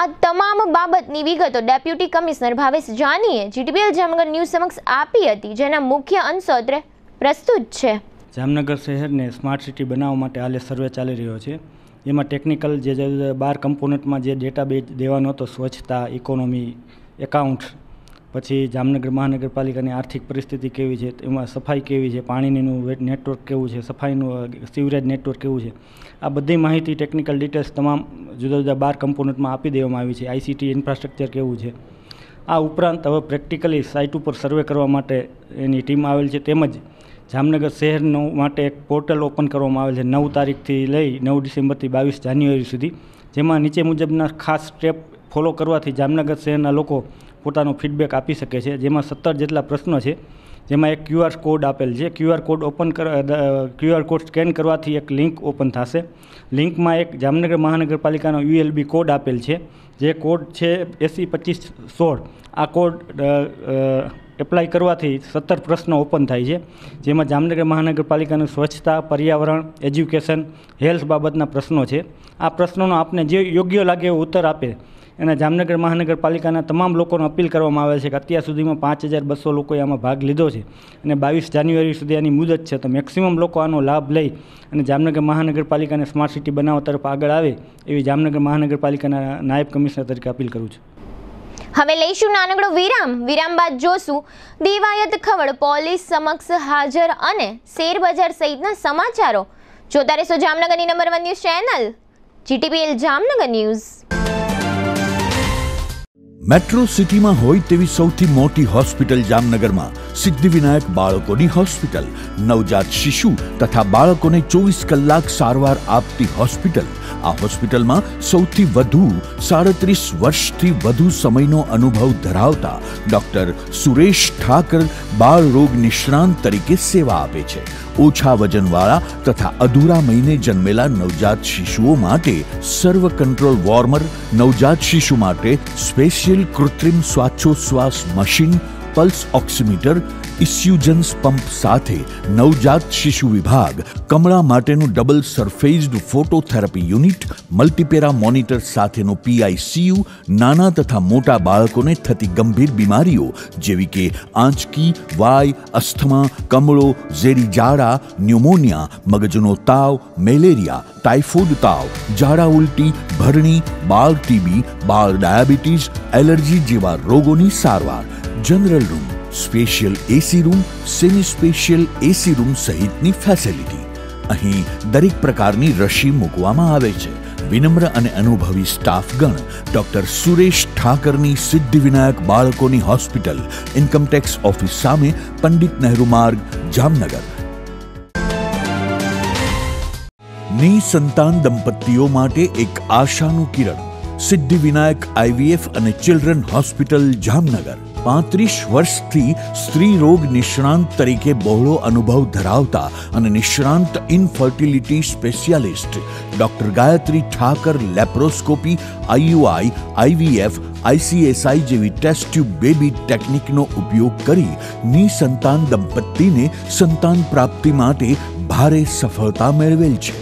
આ તમામ બાબતની વિગતો ડેપ્યુટી કમિશનર ભાવેશ જાનીએ જીટીપીએલ જામનગર ન્યૂઝ સમક્ષ આપી હતી, જેના મુખ્ય અંશોત્રે પ્રસ્તુત છે. જામનગર શહેરને સ્માર્ટ સિટી બનાવવા માટે હાલે સર્વે ચાલી રહ્યો છે. એમાં ટેકનિકલ જે બાર કમ્પોનન્ટમાં જે ડેટા બેઝ દેવાનો હતો, સ્વચ્છતા ઇકોનોમી એકાઉન્ટ પછી જામનગર મહાનગરપાલિકાની આર્થિક પરિસ્થિતિ કેવી છે, એમાં સફાઈ કેવી છે, પાણીનું નેટવર્ક કેવું છે, સફાઈનું સિવરેજ નેટવર્ક કેવું છે, આ બધી માહિતી ટેકનિકલ ડિટેલ્સ તમામ જુદા જુદા બાર કમ્પોનન્ટમાં આપી દેવામાં આવી છે. આઈસીટી ઇન્ફ્રાસ્ટ્રક્ચર કેવું છે. આ ઉપરાંત હવે પ્રેક્ટિકલી સાઇટ ઉપર સર્વે કરવા માટે એની ટીમ આવેલ છે. તેમજ જામનગર શહેરનું માટે એક પોર્ટલ ઓપન કરવામાં આવેલ છે નવ તારીખથી લઈ નવ ડિસેમ્બરથી બાવીસ જાન્યુઆરી સુધી. જેમાં નીચે મુજબના ખાસ સ્ટેપ ફોલો કરવાથી જામનગર શહેરના લોકો પોતાનો ફીડબેક આપી શકે છે. જેમાં સત્તર જેટલા પ્રશ્નો છે. જેમાં એક ક્યુઆર કોડ આપેલ છે. ક્યુઆર કોડ ઓપન કર ક્યુઆર કોડ સ્કેન કરવાથી એક લિંક ઓપન થશે. લિંકમાં એક જામનગર મહાનગરપાલિકાનો યુએલબી કોડ આપેલ છે. જે કોડ છે એસી પચીસ સોળ. આ કોડ એપ્લાય કરવાથી સત્તર પ્રશ્નો ઓપન થાય છે. જેમાં જામનગર મહાનગરપાલિકાનું સ્વચ્છતા, પર્યાવરણ, એજ્યુકેશન, હેલ્થ બાબતના પ્રશ્નો છે. આ પ્રશ્નોનો આપને જે યોગ્ય લાગે એવો ઉત્તર આપે અને જામનગર મહાનગરપાલિકાના તમામ લોકોને અપીલ કરવામાં આવે છે કે અત્યાર સુધીમાં પાંચ હજાર બસો લોકોએ આમાં ભાગ લીધો છે અને બાવીસ જાન્યુઆરી સુધી આની મુદત છે. તો મેક્સિમમ લોકો આનો લાભ લઈ અને જામનગર મહાનગરપાલિકાને સ્માર્ટ સિટી બનાવવા તરફ આગળ આવે, એવી જામનગર મહાનગરપાલિકાના નાયબ કમિશનર તરીકે અપીલ કરું છું. હવે લઈશું નાનકડો વિરામ. વિરામ બાદ જોશું દિવાયત ખવડ પોલીસ સમક્ષ હાજર અને શેર બજાર સહિતના સમાચારો. જોતા રહેશો જામનગરની number one news channel GTPL Jamnagar news metro સિટીમાં હોય તેવી સૌથી મોટી હોસ્પિટલ જામનગરમાં સિદ્ધિવિનાયક બાળકોની હોસ્પિટલ, નવજાત શિશુ તથા બાળકોને ચોવીસ કલાક સારવાર આપતી હોસ્પિટલ. આ હોસ્પિટલમાં સૌથી વધુ સાડત્રીસ વર્ષથી વધુ સમયનો અનુભવ ધરાવતા ડોક્ટર સુરેશ ઠાકર બાળ રોગ નિષ્ણાંત તરીકે સેવા આપે છે. ઓછા વજનવાળા તથા અધૂરા મહિને જન્મેલા નવજાત શિશુઓ માટે સર્વ કંટ્રોલ વોર્મર, નવજાત શિશુ માટે સ્પેશિયલ કૃત્રિમ શ્વાસોશ્વાસ મશીન, પલ્સ ઓક્સિમીટર ઇસ્યુજન્સ પંપ સાથે નવજાત શિશુ વિભાગ કમળા માટેનું double surfaced phototherapy unit, multipara monitor સાથેનું પીઆઈસીયુ, નાના તથા મોટા બાળકોને થતી ગંભીર બીમારીઓ જેવી કે આંચકી, વાય, અસ્થમા, કમળો, ઝેરી ઝાડા, ન્યુમોનિયા, મગજનો તાવ, મેલેરિયા, ટાઇફોઇડ તાવ, ઝાડા ઉલટી, ભરણી, બાળ ટીબી, બાળ ડાયાબિટીસ, એલર્જી જેવા રોગોની સારવાર. General room special AC room semi special AC room સહિતની ફેસિલિટી અહીં દરેક પ્રકારની રસી મૂકવામાં આવે છે. વિનમ્ર અને અનુભવી સ્ટાફગણ ડોક્ટર સુરેશ ઠાકરની સિદ્ધિવિનાયક બાળકોની હોસ્પિટલ ઇન્કમટેક્સ ઓફિસ સામે પંડિત નહેરુ માર્ગ, જામનગર. નિસંતાન દંપતીઓ માટે એક આશાનું કિરણ, સિદ્ધિવિનાયક આઈવીએફ અને ચિલ્ડ્રન હોસ્પિટલ જામનગર. પાંત્રીસ વર્ષથી સ્ત્રી રોગ નિષ્ણાંત તરીકે બહોળો અનુભવ ધરાવતા અને નિષ્ણાંત infertility specialist doctor Gayatri Thakar laparoscopy, IUI, IVF, ICSI જેવી ટેસ્ટ ટ્યુબ બેબી ટેકનિકનો ઉપયોગ કરી નિસંતાન દંપતીને સંતાન પ્રાપ્તિ માટે ભારે સફળતા મેળવેલ છે.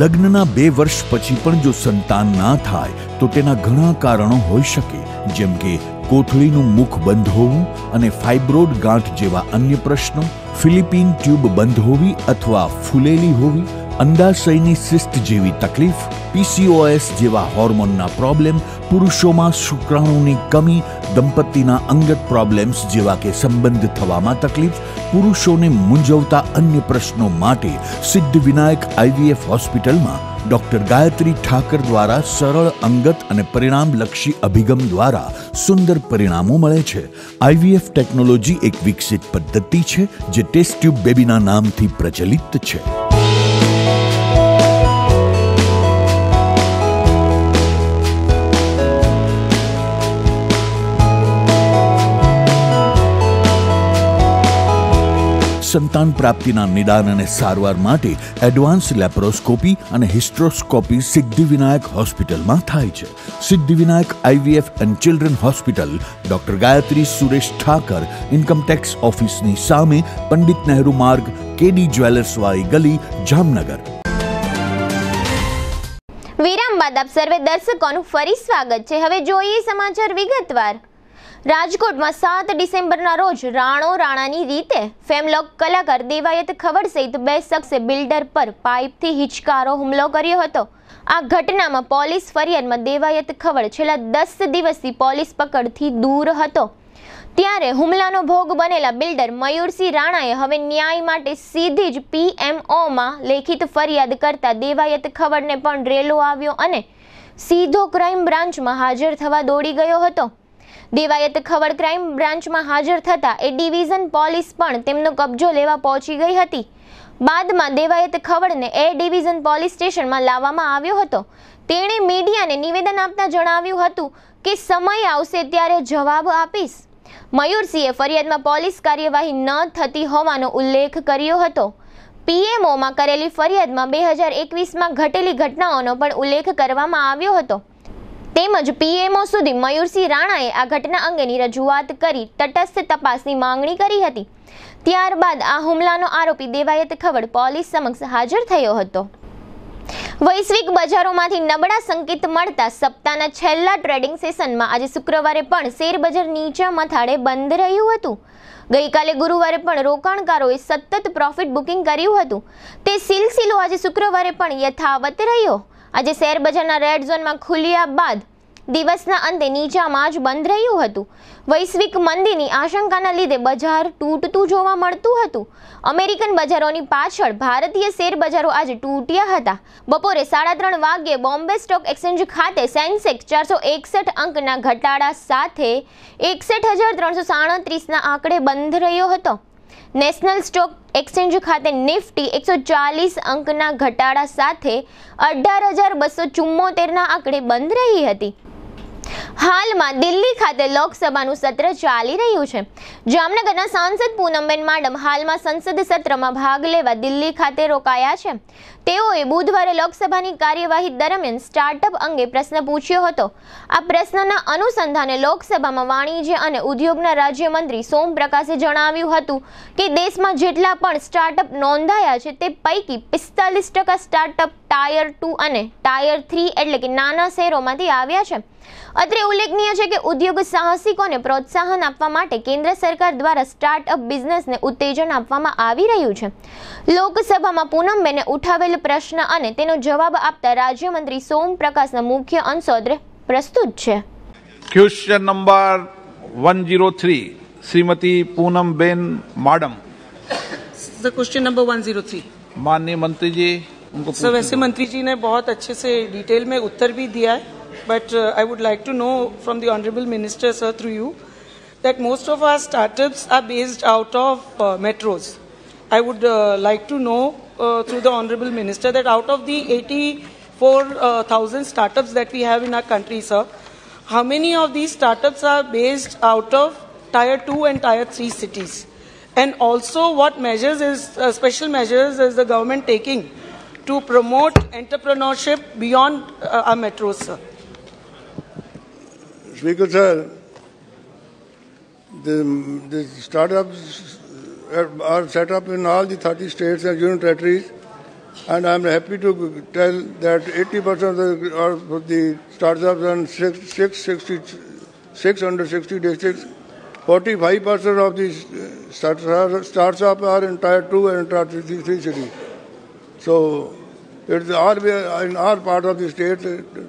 લગ્નના બે વર્ષ પછી પણ જો સંતાન ના થાય, તો તેના ઘણા કારણો હોઈ શકે, જેમ કે કોથળીનું મુખ બંધ હોવું અને ફાઇબ્રોડ ગાંઠ જેવા અન્ય પ્રશ્નો, ફિલિપિન ટ્યુબ બંધ હોવી અથવા ફૂલેલી હોવી અંડાશયની સિસ્ટ જેવી તકલીફ, પીસીઓએસ જેવા હોર્મોનના પ્રોબ્લેમ, પુરુષોમાં શુક્રાણુની કમી, દંપતીના અંગત પ્રોબ્લેમ્સ જેવા કે સંબંધ થવામાં તકલીફ, પુરુષોને મૂંઝવતા અન્ય પ્રશ્નો માટે સિદ્ધ વિનાયક આઈવીએફ હોસ્પિટલમાં ડોક્ટર ગાયત્રી ઠાકર દ્વારા સરળ અંગત અને પરિણામલક્ષી અભિગમ દ્વારા સુંદર પરિણામો મળે છે. આઈવીએફ ટેકનોલોજી એક વિકસિત પદ્ધતિ છે, જે ટેસ્ટ ટ્યુબ બેબીના નામથી પ્રચલિત છે. સંતાન પ્રાપ્તિના નિદાન અને સારવાર માટે એડવાન્સ લેપ્રોસ્કોપી અને હિસ્ટ્રોસ્કોપી સિદ્ધિવિનાયક હોસ્પિટલમાં થાય છે. Siddhivinayak IVF and children hospital, doctor Gayatri Suresh Thakar income tax ઓફિસની સામે પંડિત નહેરુ માર્ગ, કેડી જ્વેલર્સવાળી ગલી, જામનગર. વિરામ બાદ આપ સર્વે દર્શકોનું ફરી સ્વાગત છે. હવે જોઈએ સમાચાર વિગતવાર. રાજકોટમાં સાત ડિસેમ્બરના રોજ રાણો રાણાની રીતે ફેમલોક કલાકાર દેવાયત ખવડ સહિત બે શખ્સે બિલ્ડર પર પાઇપથી હિચકારો હુમલો કર્યો હતો. આ ઘટનામાં પોલીસ ફરિયાદમાં દેવાયત ખવડ છેલ્લા દસ દિવસથી પોલીસ પકડથી દૂર હતો. ત્યારે હુમલાનો ભોગ બનેલા બિલ્ડર મયુરસિંહ રાણાએ હવે ન્યાય માટે સીધી જ પીએમઓમાં લેખિત ફરિયાદ કરતા દેવાયત ખવડને પણ રેલો આવ્યો અને સીધો ક્રાઇમ બ્રાન્ચમાં હાજર થવા દોડી ગયો હતો. દેવાયત ખવડ ક્રાઇમ બ્રાન્ચમાં હાજર થતા એ ડિવિઝન પોલીસ પણ તેમનો કબજો લેવા પહોંચી ગઈ હતી. બાદમાં દેવાયત ખવડને એ ડિવિઝન પોલીસ સ્ટેશનમાં લાવવામાં આવ્યો હતો. તેણે મીડિયાને નિવેદન આપતા જણાવ્યું હતું કે, સમય આવશે ત્યારે જવાબ આપીશ. મયુરસિંહે ફરિયાદમાં પોલીસ કાર્યવાહી ન થતી હોવાનો ઉલ્લેખ કર્યો હતો. પીએમઓમાં કરેલી ફરિયાદમાં બે હજાર એકવીસમાં ઘટેલી ઘટનાઓનો પણ ઉલ્લેખ કરવામાં આવ્યો હતો. તેમજ પીએમઓ સુધી મયુરસિંહ રાણાએ આ ઘટના અંગેની રજૂઆત કરી તટસ્થ તપાસની માંગણી કરી હતી. ત્યારબાદ આ હુમલાનો આરોપી દેવાયત ખવડ પોલીસ સમક્ષ હાજર થયો હતો. વૈશ્વિક બજારોમાંથી નબળા સંકેત મળતા સપ્તાહના છેલ્લા ટ્રેડિંગ સેશનમાં આજે શુક્રવારે પણ શેર બજાર નીચા મથાળે બંધ રહ્યું હતું. ગઈકાલે ગુરુવારે પણ રોકાણકારોએ સતત પ્રોફિટ બુકિંગ કર્યું હતું. તે સિલસિલો આજે શુક્રવારે પણ યથાવત રહ્યો. આજે શેર બજારના રેડ ઝોનમાં ખુલ્યા બાદ દિવસના અંતે નીચામાં જ બંધ રહ્યું હતું. વૈશ્વિક મંદીની આશંકાના લીધે બજાર તૂટતું જોવા મળતું હતું. અમેરિકન બજારોની પાછળ ભારતીય શેર બજારો આજે તૂટ્યા હતા. બપોરે સાડા ત્રણ વાગ્યે બોમ્બે સ્ટોક એક્સચેન્જ ખાતે સેન્સેક્સ ચારસો એકસઠ અંકના ઘટાડા સાથે એકસઠ હજાર ત્રણસો સાડત્રીસના આંકડે બંધ રહ્યો હતો. નેશનલ સ્ટોક એક્સચેન્જ ખાતે નિફ્ટી એકસો ચાલીસ અંકના ઘટાડા સાથે અઢાર હજાર બસો ચુમ્મોતેરના આંકડે બંધ રહી હતી. હાલમાં દિલ્હી ખાતે લોકસભાનું સત્ર ચાલી રહ્યું છે. જામનગરના સાંસદ પૂનમબેન માડમ હાલમાં સંસદ સત્રમાં ભાગ લેવા દિલ્હી ખાતે રોકાયા છે. તેઓએ બુધવારે લોકસભાની કાર્યવાહી દરમિયાન સ્ટાર્ટઅપ અંગે પ્રશ્ન પૂછ્યો હતો. આ પ્રશ્નના અનુસંધાને લોકસભામાં વાણિજ્ય અને ઉદ્યોગના રાજ્યમંત્રી સોમ પ્રકાશે જણાવ્યું હતું કે દેશમાં જેટલા પણ સ્ટાર્ટઅપ નોંધાયા છે તે પૈકી પિસ્તાલીસ ટકા સ્ટાર્ટઅપ ટાયર ટુ અને ટાયર થ્રી એટલે કે નાના શહેરોમાંથી આવ્યા છે અત્રે ઉલ્લેખનીય છે કે ઉદ્યોગ સાહસિકોને પ્રોત્સાહન આપવા માટે કેન્દ્ર સરકાર દ્વારા સ્ટાર્ટઅપ બિઝનેસને ઉત્તેજન આપવામાં આવી રહ્યું છે લોકસભામાં પૂનમબેને ઉઠાવેલ પ્રશ્ન અને તેનો જવાબ આપતા રાજ્યમંત્રી સોમ પ્રકાશના મુખ્ય અંશોદ્રે પ્રસ્તુત છે question number 103 Shrimati Poonam ben madam the question number 103 माननीय मंत्री जी उनको सर वैसे मंत्री जी ने बहुत अच्छे से डिटेल में उत्तर भी दिया है but I would like to know from the honourable minister sir through you that most of our startups are based out of uh, metros. I would uh, like to know uh, through the honorable minister that out of the 84,000 startups that we have in our country, sir, how many of these startups are based out of tier 2 and tier 3 cities? And also, what measures is uh, special measures is the government taking to promote entrepreneurship beyond uh, our metros, sir? Speaker sir, the, the startups are- are set up in all the 30 states and union territories, and I'm happy to tell that 80% of the, of the startups and six, 660, 660 districts, 45% of these start- startups are in tier 2 and tier 3 three cities. So it's our, in our part of the state,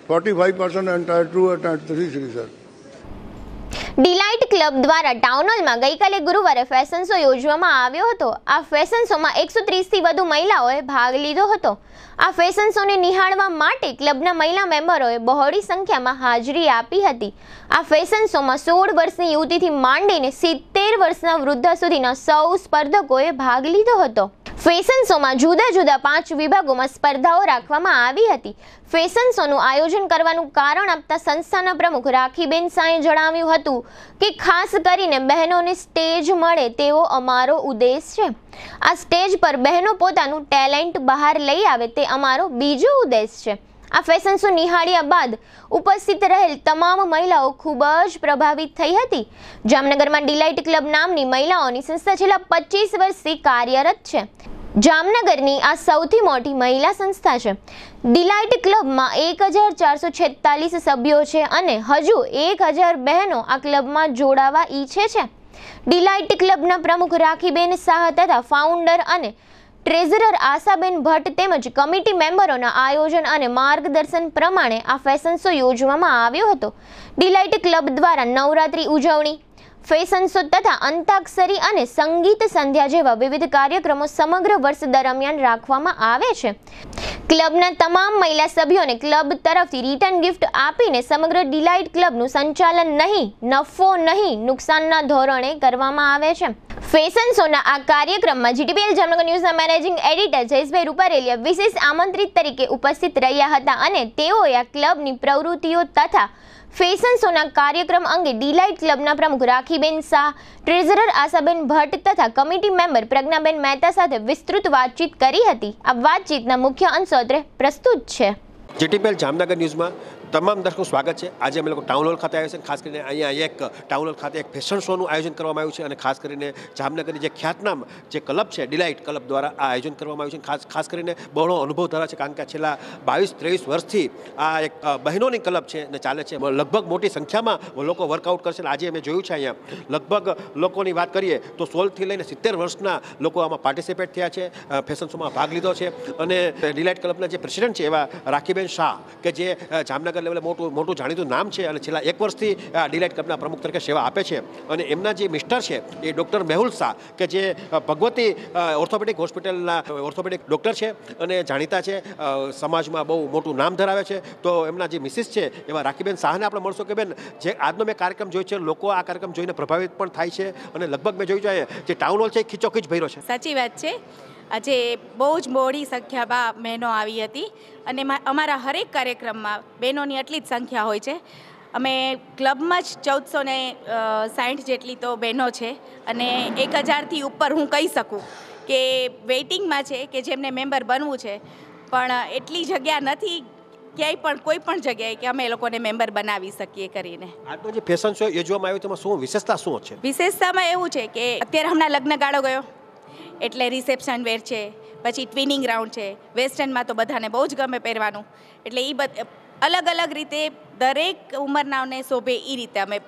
45% and tier 2 and tier 3 cities, sir. Delight club દ્વારા town હોલમાં ગઈકાલે ગુરુવારે fashion show યોજવામાં આવ્યો હતો. આ fashion શોમાં એકસો ત્રીસથી વધુ મહિલાઓએ ભાગ લીધો હતો. આ ફેશન શોને નિહાળવા માટે ક્લબના મહિલા મેમ્બરોએ બહોળી સંખ્યામાં હાજરી આપી હતી. આ ફેશન શોમાં સોળ વર્ષની યુવતીથી માંડીને સિત્તેર વર્ષના વૃદ્ધ સુધીના સૌ સ્પર્ધકોએ ભાગ લીધો હતો. ફેશન શોમાં જુદા જુદા પાંચ વિભાગોમાં સ્પર્ધાઓ રાખવામાં આવી હતી. ફેશન શોનું આયોજન કરવાનું કારણ આપતા સંસ્થાના પ્રમુખ રાખીબેન સાંએ જણાવ્યું હતું કે ખાસ કરીને બહેનોને સ્ટેજ મળે તેવો અમારો ઉદ્દેશ છે. આ સ્ટેજ પર બહેનો પોતાનું ટેલેન્ટ બહાર લઈ આવે તે અમારો બીજો ઉદ્દેશ છે. આ ફેશન શો નિહાળ્યા બાદ ઉપસ્થિત રહેલ તમામ મહિલાઓ ખૂબ જ પ્રભાવિત થઈ હતી. જામનગરમાં ડિલાઇટ ક્લબ નામની મહિલાઓની સંસ્થા છેલ્લા પચીસ વર્ષથી કાર્યરત છે. જામનગરની આ સૌથી મોટી મહિલા સંસ્થા છે. ડિલાઇટ ક્લબમાં એક હજાર ચારસો છેતાલીસ સભ્યો છે અને હજુ એક હજાર બહેનો આ ક્લબમાં જોડાવા ઈચ્છે છે. ડિલાઇટ ક્લબના પ્રમુખ રાખીબેન શાહ તથા ફાઉન્ડર અને ટ્રેઝરર આશાબેન ભટ્ટ તેમજ કમિટી મેમ્બરોના આયોજન અને માર્ગદર્શન પ્રમાણે આ ફેશન શો યોજવામાં આવ્યો હતો. ડિલાઇટ ક્લબ દ્વારા નવરાત્રી ઉજવણી, ફેશન શો તથા અંતાક્ષરી અને સંગીત સંધ્યા જેવા વિવિધ કાર્યક્રમો સમગ્ર વર્ષ દરમિયાન રાખવામાં આવે છે. ક્લબના તમામ મહિલા સભ્યોને ક્લબ તરફથી રિટર્ન ગિફ્ટ આપીને સમગ્ર ડિલાઇટ ક્લબનું સંચાલન નહીં, નફો નહીં, નુકસાનના ધોરણે કરવામાં આવે છે. ફેશન શોના આ કાર્યક્રમમાં જીટીપીએલ જામનગર ન્યૂઝના મેનેજિંગ એડિટર જયેશભાઈ રૂપારેલિયા વિશેષ આમંત્રિત તરીકે ઉપસ્થિત રહ્યા હતા અને તેઓએ આ ક્લબની પ્રવૃત્તિઓ તથા ફેશન શોના કાર્યક્રમ અંગે ડિલાઇટ ક્લબના પ્રમુખ રાખીબેન શાહ, ટ્રેઝરર આશાબેન ભટ્ટ તથા કમિટી મેમ્બર પ્રજ્ઞાબેન મહેતા સાથે વિસ્તૃત વાતચીત કરી હતી. આ વાતચીતના મુખ્ય અંશોત્રે પ્રસ્તુત છે. જીટીપીએલ જામનગર ન્યૂઝમાં તમામ દર્શકો સ્વાગત છે. આજે અમે લોકો ટાઉન હોલ ખાતે આવ્યા છે અને ખાસ કરીને અહીંયા એક ટાઉન હોલ ખાતે એક ફેશન શોનું આયોજન કરવામાં આવ્યું છે અને ખાસ કરીને જામનગરની જે ખ્યાતનામ જે ક્લબ છે ડિલાઇટ ક્લબ દ્વારા આ આયોજન કરવામાં આવ્યું છે. ખાસ ખાસ કરીને બહોળો અનુભવ ધરાવે છે કારણ કે છેલ્લા બાવીસ ત્રેવીસ વર્ષથી આ એક અ, બહેનોની ક્લબ છે અને ચાલે છે. લગભગ મોટી સંખ્યામાં લોકો વર્કઆઉટ કરશે અને આજે અમે જોયું છે અહીંયા. લગભગ લોકોની વાત કરીએ તો સોળથી લઈને સિત્તેર વર્ષના લોકો આમાં પાર્ટિસિપેટ થયા છે અ, ફેશન શોમાં ભાગ લીધો છે અને ડિલાઇટ ક્લબના જે પ્રેસિડેન્ટ છે એવા રાખીબેન શાહ કે જે અ, જામનગર જામનગર લેવલે મોટું મોટું જાણીતું નામ છે અને છેલ્લા એક વર્ષથી ડિલાઇટ કપના પ્રમુખ તરીકે સેવા આપે છે. અને એમના જે મિસ્ટર છે, એ ડૉક્ટર મેહુલ શાહ, કે જે ભગવતી ઓર્થોપેડિક હોસ્પિટલના ઓર્થોપેડિક ડૉક્ટર છે અને જાણીતા છે સમાજમાં બહુ મોટું નામ ધરાવે છે. તો એમના જે મિસિસ છે, એવા રાખીબેન શાહને આપણે મળશો કે બેન, જે આજનો મેં કાર્યક્રમ જોયો છે, લોકો આ કાર્યક્રમ જોઈને પ્રભાવિત પણ થાય છે. અને લગભગ મેં જોયું છે, જે ટાઉન હોલ છે ખીચોખીચ ભર્યો છે. સાચી વાત છે. આજે બહુ જ મોડી સંખ્યામાં બહેનો આવી હતી. અને અમારા હરેક કાર્યક્રમમાં બહેનોની આટલી જ સંખ્યા હોય છે. અમે ક્લબમાં જ ચૌદસો ને સાઠ જેટલી તો બહેનો છે. અને એક હજારથી ઉપર હું કહી શકું કે વેઇટિંગમાં છે કે જેમને મેમ્બર બનવું છે. પણ એટલી જગ્યા નથી ક્યાંય પણ કોઈ પણ જગ્યાએ કે અમે એ લોકોને મેમ્બર બનાવી શકીએ કરીને. આજનો જે ફેશન શો યોજવામાં આવ્યો તેમાં શું વિશેષતા શું છે? વિશેષતામાં એવું છે કે અત્યારે હમણાં લગ્ન ગાળો ગયો. એટલે રિસેપ્શન વેર છે પછી ટ્વિનિંગ રાઉન્ડ છે વેસ્ટર્નમાં તો બધાને બહુ જ ગમે પહેરવાનું. એટલે એ અલગ અલગ રીતે દરેક ઉંમરનાઓને શોભે એ રીતે અમે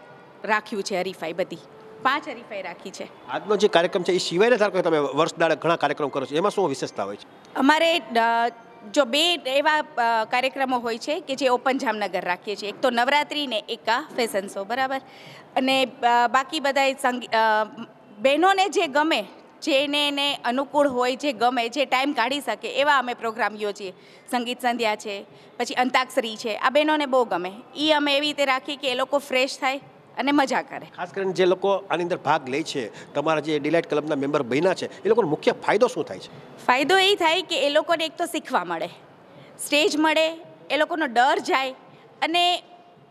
રાખ્યું છે હરીફાઈ બધી. પાંચ હરીફાઈ રાખી છે. આજનો જે કાર્યક્રમ છે એ સિવાયને ધારો તમે વર્ષ દાડે ઘણા કાર્યક્રમ કરો છો એમાં શું વિશેષતા હોય છે? અમારે જો બે એવા કાર્યક્રમો હોય છે કે જે ઓપન જામનગર રાખીએ છીએ. એક તો નવરાત્રિ ને એક આ ફેશન શો બરાબર? અને બાકી બધા સંગીત બહેનોને જે ગમે જેને એને અનુકૂળ હોય જે ગમે જે ટાઈમ કાઢી શકે એવા અમે પ્રોગ્રામ યોજીએ. સંગીત સંધ્યા છે પછી અંતાક્ષરી છે આ બહેનોને બહુ ગમે. એ અમે એવી રીતે રાખીએ કે એ લોકો ફ્રેશ થાય અને મજા કરે. ખાસ કરીને જે લોકો આની અંદર ભાગ લે છે તમારા જે ડિલાઇટ ક્લબના મેમ્બર બન્યા છે એ લોકોનો મુખ્ય ફાયદો શું થાય છે? ફાયદો એ થાય કે એ લોકોને એક તો શીખવા મળે. સ્ટેજ મળે એ લોકોનો ડર જાય અને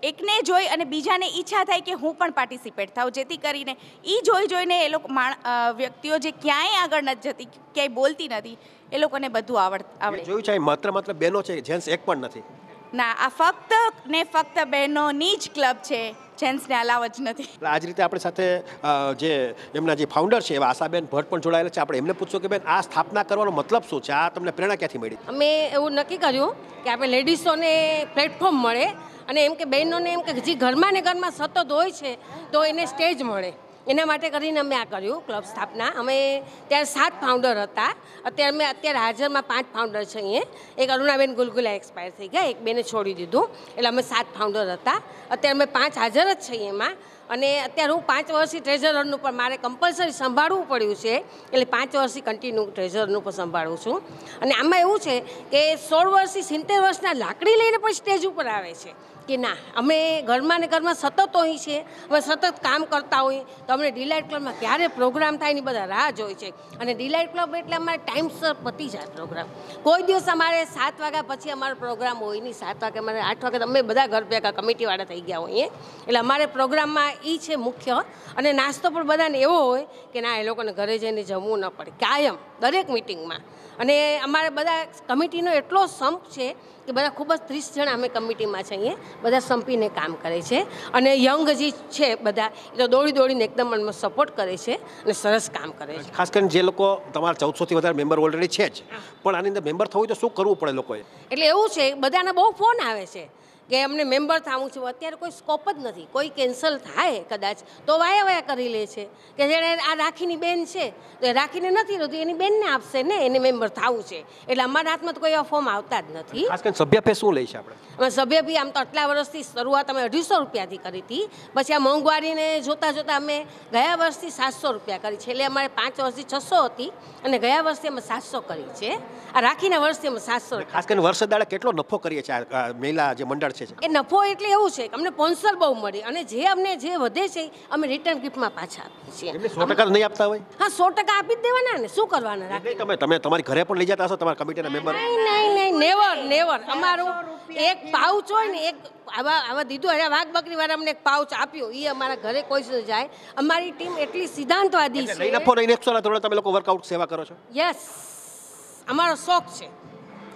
એકને જોઈ અને બીજાને ઈચ્છા થાય કે હું પણ પાર્ટિસિપેટ થાઉં. જેથી કરીને એ જોઈ જોઈને એ લોકો માણ વ્યક્તિઓ જે ક્યાંય આગળ નથી જતી ક્યાંય બોલતી નથી એ લોકોને બધું આવડ આવડે. જોયું છે માત્ર માત્ર બહેનો છે જેન્ટ્સ એક પણ નથી. ના આ ફક્ત ને ફક્ત બહેનોની જ ક્લબ છે જેન્ટ્સને અલાવ જ નથી. આજ આ જ રીતે આપણી સાથે જે એમના જે ફાઉન્ડર છે એવા આશાબેન ભટ્ટ પણ જોડાયેલા છે. આપણે એમને પૂછશું કે બેન આ સ્થાપના કરવાનો મતલબ શું છે? આ તમને પ્રેરણા ક્યાંથી મળી? અમે એવું નક્કી કર્યું કે આપણે લેડીઝોને પ્લેટફોર્મ મળે અને એમ કે બહેનોને એમ કે જે ઘરમાં ને ઘરમાં સતત હોય છે, તો એને સ્ટેજ મળે. એના માટે કરીને અમે આ કર્યું ક્લબ સ્થાપના. અમે ત્યારે સાત ફાઉન્ડર હતા. અત્યારે અમે અત્યારે હાજરમાં પાંચ ફાઉન્ડર છે અહીંયા. એક અરુણાબેન ગુલગુલા એક્સપાયર થઈ ગયા. એક બેને છોડી દીધું. એટલે અમે સાત ફાઉન્ડર હતા. અત્યારે અમે પાંચ હાજર જ છીએ એમાં. અને અત્યારે હું પાંચ વર્ષથી ટ્રેઝરરનું પણ મારે કમ્પલસરી સંભાળવું પડ્યું છે. એટલે પાંચ વર્ષથી કન્ટિન્યુ ટ્રેઝરનું પણ સંભાળું છું. અને આમાં એવું છે કે સોળ વર્ષથી સિત્તેર વર્ષના લાકડી લઈને પણ સ્ટેજ ઉપર આવે છે. કે ના, અમે ઘરમાં ને ઘરમાં સતત અહીં છીએ, અમે સતત કામ કરતા હોઈએ, તો અમને ડિલાઇટ ક્લબમાં ક્યારે પ્રોગ્રામ થાય ને બધા રાહ જોઈ છે. અને ડિલાઇટ ક્લબ એટલે અમારે ટાઈમસર પતી જાય પ્રોગ્રામ કોઈ દિવસ અમારે સાત વાગ્યા પછી અમારો પ્રોગ્રામ હોય નહીં. સાત વાગે અમારે આઠ વાગે અમે બધા ઘર ભેગા કમિટીવાળા થઈ ગયા હોઈએ. એટલે અમારે પ્રોગ્રામમાં એ છે મુખ્ય. અને નાસ્તો પણ બધાને એવો હોય કે ના, એ લોકોને ઘરે જઈને જમવું ન પડે. કાયમ, દરેક મિટિંગમાં અને અમારે બધા કમિટીનો એટલો સંપ છે કે બધા ખૂબ જ ત્રીસ જણા અમે કમિટીમાં છે અહીંયા બધા સંપીને કામ કરે છે. અને યંગ જે છે બધા એ તો દોડી દોડીને એકદમ મનમાં સપોર્ટ કરે છે અને સરસ કામ કરે છે. ખાસ કરીને જે લોકો તમારા ચૌદસોથી વધારે મેમ્બર ઓલરેડી છે જ. પણ આની અંદર મેમ્બર થવું હોય તો શું કરવું પડે લોકોએ? એટલે એવું છે બધાના બહુ ફોન આવે છે. કે અમને મેમ્બર થવું છે. અત્યારે કોઈ સ્કોપ જ નથી. કોઈ કેન્સલ થાય કદાચ. તો વાયા વાયા કરી લે છે. કે જેણે આ રાખીની બેન છે તો એ રાખીને નથી રહેતું. એની બેનને આપશે ને. એને મેમ્બર થવું છે. એટલે અમારા હાથમાં તો કોઈ એવા ફોર્મ આવતા જ નથી. સભ્ય ફે શું લે છે આપણે? અમે સભ્ય બી આમ તો આટલા વર્ષથી શરૂઆત અમે અઢીસો રૂપિયાથી કરી હતી. પછી આ મોંઘવારીને જોતાં જોતાં અમે ગયા વર્ષથી સાતસો રૂપિયા કરી. છે એટલે અમારે પાંચ વર્ષથી છસો હતી અને ગયા વર્ષથી અમે સાતસો કરી છે. આ રાખીના વર્ષથી અમે સાતસો ખાસ કરીને વર્ષ દાડે કેટલો નફો કરીએ છીએ મહિલા જે મંડળ છે એ નફો એટલે એવું છે કે અમને સ્પોન્સર બહુ મળી અને જે અમને જે વધે છે અમે રિટર્ન ગિફ્ટમાં પાછા આપીએ છીએ. સો ટકા નહીં આપતા હોય? હા સો ટકા આપી જ દેવાના ને. શું કરવાના રાખે? તમે તમે તમારી ઘરે પણ લઈ જતા હશો તમારા કમિટીના મેમ્બર નહીં નહીં નહીં નેવર નેવર અમારું એક પાઉચ હોય ને એક આવા આવા દીધું અરે વાઘ બકરી વાળા અમને એક પાઉચ આપ્યો. એ અમારા ઘરે કોઈ સુધી જાય. અમારી ટીમ એટલી સિદ્ધાંતવાદી છે. નફો નહીં એકસો ના ધોરણે તમે લોકો વર્કઆઉટ સેવા કરો છો. યસ અમારો શોખ છે.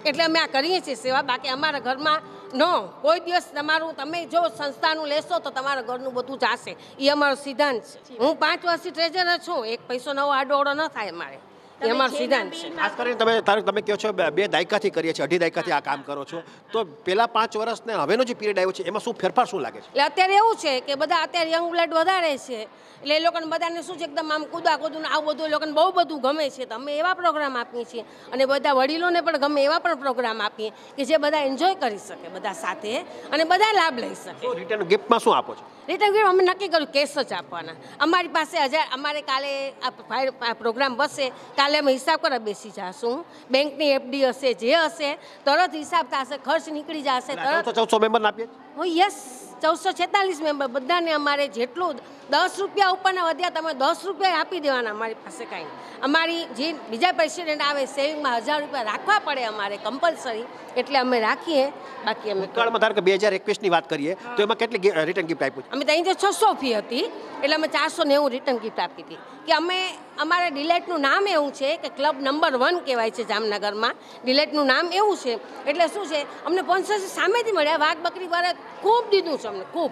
એટલે અમે આ કરીએ છીએ સેવા. બાકી અમારા ઘરમાં નો, કોઈ દિવસ તમારું, તમે જો સંસ્થાનું લેશો તો તમારા ઘરનું બધું જાશે એ અમારો સિદ્ધાંત છે. હું પાંચ વર્ષથી ટ્રેઝરર છું. એક પૈસો નવો આડો ન થાય અમારે. એ અમારો સિદ્ધાંત છે. ખાસ કરીને તમે તારે તમે કહો છો બે દાયકાથી કરીએ છીએ અઢી દાયકાથી આ કામ કરો છો. તો પેલા પાંચ વર્ષ ને હવેનો જે પીરિયડ આવ્યો છે એમાં શું ફેરફાર શું લાગે છે? એટલે અત્યારે એવું છે કે બધા અત્યારે યંગ બ્લડ વધારે છે. એટલે એ લોકોને બધાને શું છે એકદમ આમ કૂદા કુદું આવું બધું એ લોકોને બહુ બધું ગમે છે. તો અમે એવા પ્રોગ્રામ આપીએ છીએ અને બધા વડીલોને પણ ગમે એવા પણ પ્રોગ્રામ આપીએ કે જે બધા એન્જોય કરી શકે બધા સાથે અને બધા લાભ લઈ શકે. રિટર્ન ગિફ્ટમાં શું આપો છો? રિટર્ન ગિફ્ટ અમે નક્કી કર્યું કેસ જ આપવાના. અમારી પાસે હજાર અમારે કાલે આ પ્રોગ્રામ બસશે. કાલે અમે હિસાબ કરવા બેસી જાશું. બેંકની એફડી હશે જે હશે તરત હિસાબ થશે ખર્ચ નીકળી જશે તરત ચૌદસો મેમ્બર આપીએ હું યસ ચૌદસો છેતાલીસ મેમ્બર બધાને અમારે જેટલું દસ રૂપિયા ઉપરના વધ્યા તમે દસ રૂપિયા આપી દેવાના અમારી પાસે કાંઈ અમારી જે બીજા પ્રેસિડેન્ટ આવે સેવિંગમાં હજાર રૂપિયા રાખવા પડે અમારે કમ્પલસરી એટલે અમે રાખીએ બાકી અમે ભૂતકાળમાં ધારો કે બે હજાર એકવીસની વાત કરીએ તો એમાં કેટલી રિટર્ન ગિફ્ટ આપ્યું અમે ત્યાં જે છસો ફી હતી એટલે અમે ચારસો નેવું રિટર્ન ગિફ્ટ આપી હતી. કે અમે અમારા ડિલેટનું નામ એવું છે કે ક્લબ નંબર વન કહેવાય છે જામનગરમાં. ડિલેટનું નામ એવું છે. એટલે શું છે? અમને સ્પોન્સરશિપ સામેથી મળ્યા વાઘ બકરી વાળા ખૂબ દીધું છે અમને ખૂબ.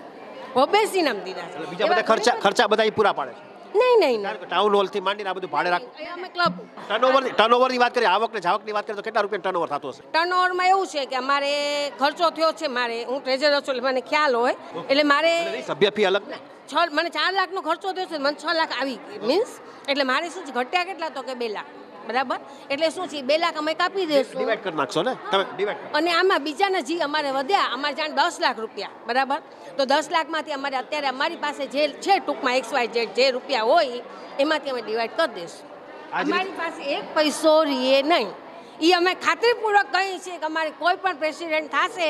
ઓબેસી નામ દીધા છે. બીજા બધા ખર્ચા ખર્ચા બધા પૂરા પાડે છે. નહીં નહીં ટાઉન હોલથી માંડીને આ બધું ભાડે રાખો અમે ક્લબ ટર્નઓવર ટર્નઓવરની વાત કરીએ આવક ને જાવકની વાત કરીએ તો કેટલા રૂપિયા ટર્નઓવર થતો હશે? ટર્નઓવરમાં એવું છે કે અમારે ખર્ચો થયો છે મારે હું ટ્રેઝરર છું એટલે મને ખ્યાલ હોય. એટલે મારે સભ્ય ફી અલગ ને? છ મને ચાર લાખનો ખર્ચો થયો છે મને છ લાખ આવી મીન્સ એટલે મારે શું ઘટ્યા કેટલા તો કે બે લાખ. બરાબર? એટલે શું છે બે લાખ અમે કાપી દઈશું ડિવાઈડ કરી નાખશો ને? તમે ડિવાઈડ અને આમાં બીજાના જી અમારે વધ્યા અમારે જાણ દસ લાખ રૂપિયા બરાબર? તો દસ લાખમાંથી અમારે અત્યારે અમારી પાસે જે છે ટૂંકમાં એક્સ વાય જેડ જે રૂપિયા હોય એમાંથી અમે ડિવાઈડ કરી દઈશું અમારી પાસે એક પૈસો રીએ નહીં. એ અમે ખાતરીપૂર્વક કહીએ છીએ કે અમારે કોઈ પણ પ્રેસિડેન્ટ થશે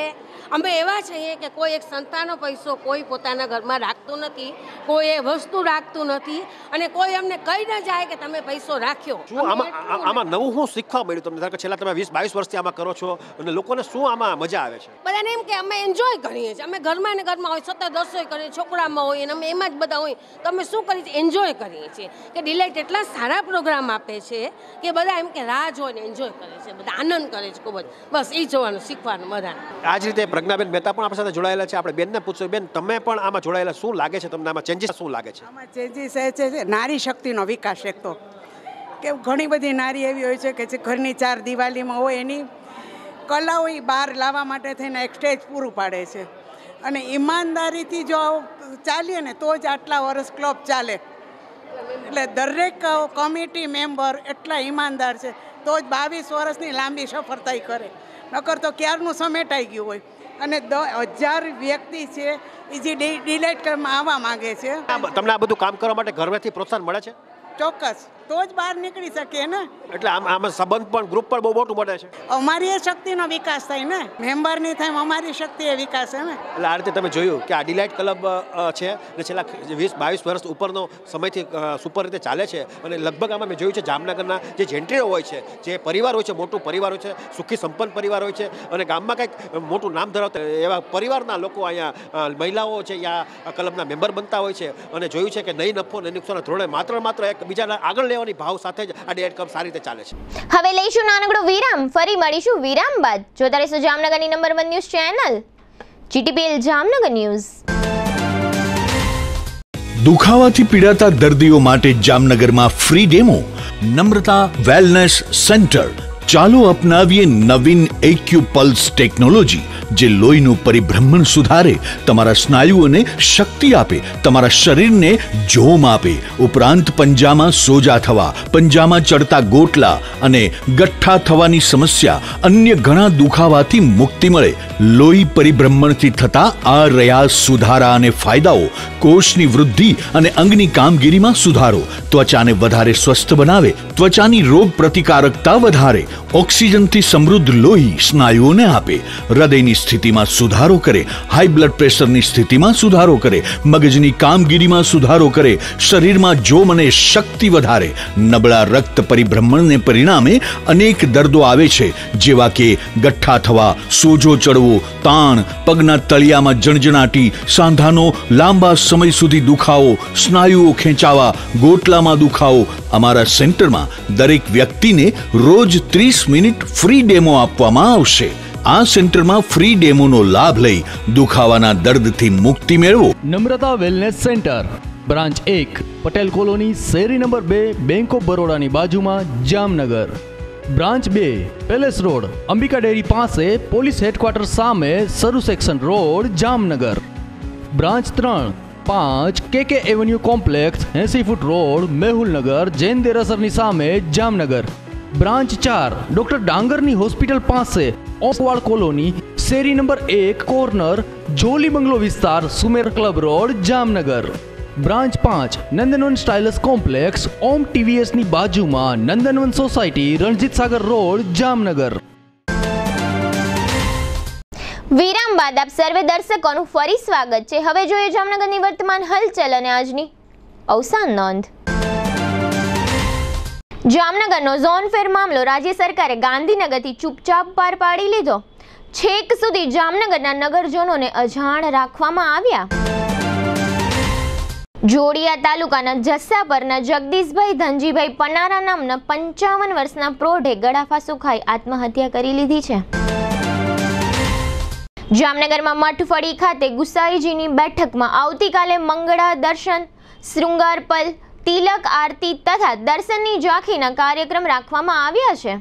અમે એવા છીએ કે કોઈ એક સંતાનો પૈસો કોઈ પોતાના ઘરમાં રાખતું નથી કોઈ એ વસ્તુ રાખતું નથી અને કોઈ અમને કહી ન જાય કે તમે પૈસો રાખ્યો. શું આમાં આમાં નવું હું શીખવા મળ્યું તમને? ધારો કે છેલ્લા તમે વીસ બાવીસ વર્ષથી આમાં કરો છો અને લોકોને શું આમાં મજા આવે છે? બધાને એમ કે અમે એન્જોય કરીએ છીએ. અમે ઘરમાં ને ઘરમાં હોય સતત રસોઈ કરીએ છોકરામાં હોય અને અમે એમાં જ બધા હોય. તો અમે શું કરીએ છીએ? એન્જોય કરીએ છીએ. કે ડિલાઇટ એટલા સારા પ્રોગ્રામ આપે છે કે બધા એમ કે રાહ જોઈને એન્જોય કરે છે બધા આનંદ કરે છે ખૂબ જ. બસ એ જોવાનું શીખવાનું બધાને. આ જ રીતે પ્રજ્ઞાબેન મહેતા પણ આપણી સાથે જોડાયેલા છે. આપણે બેનને પૂછશું બેન તમે પણ આમાં જોડાયેલા શું લાગે છે તમને? આમાં ચેન્જીસ શું લાગે છે? આમાં ચેન્જીસ એ છે નારી શક્તિનો વિકાસ એક તો. કે ઘણી બધી નારી એવી હોય છે કે જે ઘરની ચાર દિવાલીમાં હોય એની કલાઓ એ બહાર લાવવા માટે થઈને એક સ્ટેજ પૂરું પાડે છે. અને ઈમાનદારીથી જો ચાલીએ ને તો જ આટલા વર્ષ ક્લબ ચાલે. એટલે દરેક કમિટી મેમ્બર એટલા ઈમાનદાર છે. તો જ બાવીસ વર્ષની લાંબી સફળતાઈ કરે. નકર તો ક્યારનું સમેટાઈ ગયું હોય. અને દ હજાર વ્યક્તિ છે એ જે ડિલેટ કરવામાં આવવા માંગે છે. તમને આ બધું કામ કરવા માટે ઘરમાંથી પ્રોત્સાહન મળે છે? ચોક્કસ. તો જ બહાર નીકળી શકીએ ને? એટલે આમ આમાં સંબંધ પણ ગ્રુપ પણ બહુ મોટું બને છે. અમારી એ શક્તિનો વિકાસ થાય ને? મેમ્બરની થાય અમારી શક્તિ એ વિકાસ છે ને? એટલે આ રીતે તમે જોયું કે આ ડિલાઇટ ક્લબ છે અને છેલ્લા વીસ બાવીસ વર્ષ ઉપરનો સમયથી સુપર રીતે ચાલે છે અને લગભગ આમાં મેં જોયું છે જામનગરના જે જેન્ટ્રીઓ હોય છે જે પરિવાર હોય છે મોટું પરિવાર હોય છે સુખી સંપન્ન પરિવાર હોય છે અને ગામમાં કંઈક મોટું નામ ધરાવતા એવા પરિવારના લોકો અહીંયા મહિલાઓ છે યા ક્લબના મેમ્બર બનતા હોય છે અને જોયું છે કે નહીં નફો નહીં નુકસાન ધોરણે માત્ર માત્ર એક બીજાના આગળ લેવાની ભાવ સાથે જ આ ડેટ કપ સારી રીતે ચાલે છે. હવે લઈશું નાનકડો વિરામ. ફરી મળીશું વિરામ બાદ. જોતા રહેશો જામનગરની number one news channel GTPL Jamnagar news દુખાવાથી પીડાતા દર્દીઓ માટે જામનગરમાં free demo Namrata wellness centre ચાલો અપનાવીએ નવીન એક્યુપલ્સ ટેકનોલોજી જે લોહીનું પરિભ્રમણ સુધારે, તમારા સ્નાયુઓને શક્તિ આપે, તમારા શરીરને જોમ આપે. ઉપરાંત પંજામાં સોજા થવા, પંજામાં ચડતા ગોટલા અને ગઠ્ઠા થવાની સમસ્યા, અન્ય ઘણા દુખાવાથી મુક્તિ મળે. લોહી પરિભ્રમણથી થતા આ રહ્યા સુધારા અને ફાયદાઓ કોષની વૃદ્ધિ અને અંગની કામગીરીમાં સુધારો. ત્વચાને વધારે સ્વસ્થ બનાવે, ત્વચાની રોગ પ્રતિકારકતા વધારે. ઓક્સિજનથી સમૃદ્ધ લોહી સ્નાયુઓને આપે. હૃદયની સ્થિતિમાં સુધારો કરે. હાઈ બ્લડ પ્રેશરની સ્થિતિમાં સુધારો કરે. મગજની કામગીરીમાં સુધારો કરે. શરીરમાં જોમ અને શક્તિ વધારે. નબળા રક્ત પરિભ્રમણને પરિણામે અનેક દર્દો આવે છે, જેવા કે ગઠ્ઠા થવા, સોજો ચડવો, તાણ, પગના તળિયામાં જણજણાટી, સાંધાનો લાંબા સમય સુધી દુખાવો, સ્નાયુઓ ખેંચાવા, ગોટલામાં દુખાવો. અમારા સેન્ટરમાં દરેક વ્યક્તિને રોજ ત્રીસ મિનિટ ફ્રી ડેમો આપવામાં આવશે. આ સેન્ટરમાં ફ્રી ડેમોનો લાભ લઈ દુખાવાના દર્દથી મુક્તિ મેળવો. નમ્રતા વેલનેસ સેન્ટર, બ્રાન્ચ એક, પટેલ કોલોની, શેરી નંબર બે, બેંક ઓફ બરોડાની બાજુમાં જામનગર. બ્રાન્ચ બે, પેલેસ રોડ, અંબિકા ડેરી પાસે પોલીસ હેડક્વાર્ટર સામે Saru section road, Jamnagar. Branch ત્રણ, પાંચ કે કે એવન્યુ કોમ્પ્લેક્સ, એસી ફૂટ રોડ, મેહુલનગર, જૈન દેરાસરની સામે જામનગર. બ્રાન્ચ ચાર, ડોક્ટર ડાંગરની હોસ્પિટલ પાસે, ઓસવાળ કોલોની, શેરી નંબર એક, કોર્નર જોલી બંગલો વિસ્તાર, Sumer club road, Jamnagar. Branch પાંચ, નંદનવન સ્ટાઇલસ કોમ્પ્લેક્સ, ઓમ ટીવીએસની બાજુમાં નંદનવન સોસાયટી, રણજીત સાગર રોડ, જામનગર. વિરામ બાદ આપ સર્વે દર્શકોનું ફરી સ્વાગત છે. હવે જોઈએ જામનગરની વર્તમાન હલચલ અને આજની અવસાન નોંધ. જામનગરનો ઝોન ફેર મામલો રાજ્ય સરકારે ગાંધીનગરથી ચૂપચાપ પાર પાડી લીધો. છેક સુધી જામનગરના નગરજનોને અજાણ રાખવામાં આવ્યા. જોડિયા તાલુકાના જસ્સાપરના જગદીશભાઈ ધનજીભાઈ પનારા નામના પંચાવન વર્ષના પ્રૌઢે ગળાફા ખાઈ આત્મહત્યા કરી લીધી છે. જામનગરમાં મઠફળી ખાતે ગુસાઈજીની બેઠકમાં આવતીકાલે મંગળા દર્શન, શૃંગારપલ તિલક આરતી તથા દર્શનની ઝાંખીના કાર્યક્રમ રાખવામાં આવ્યા છે.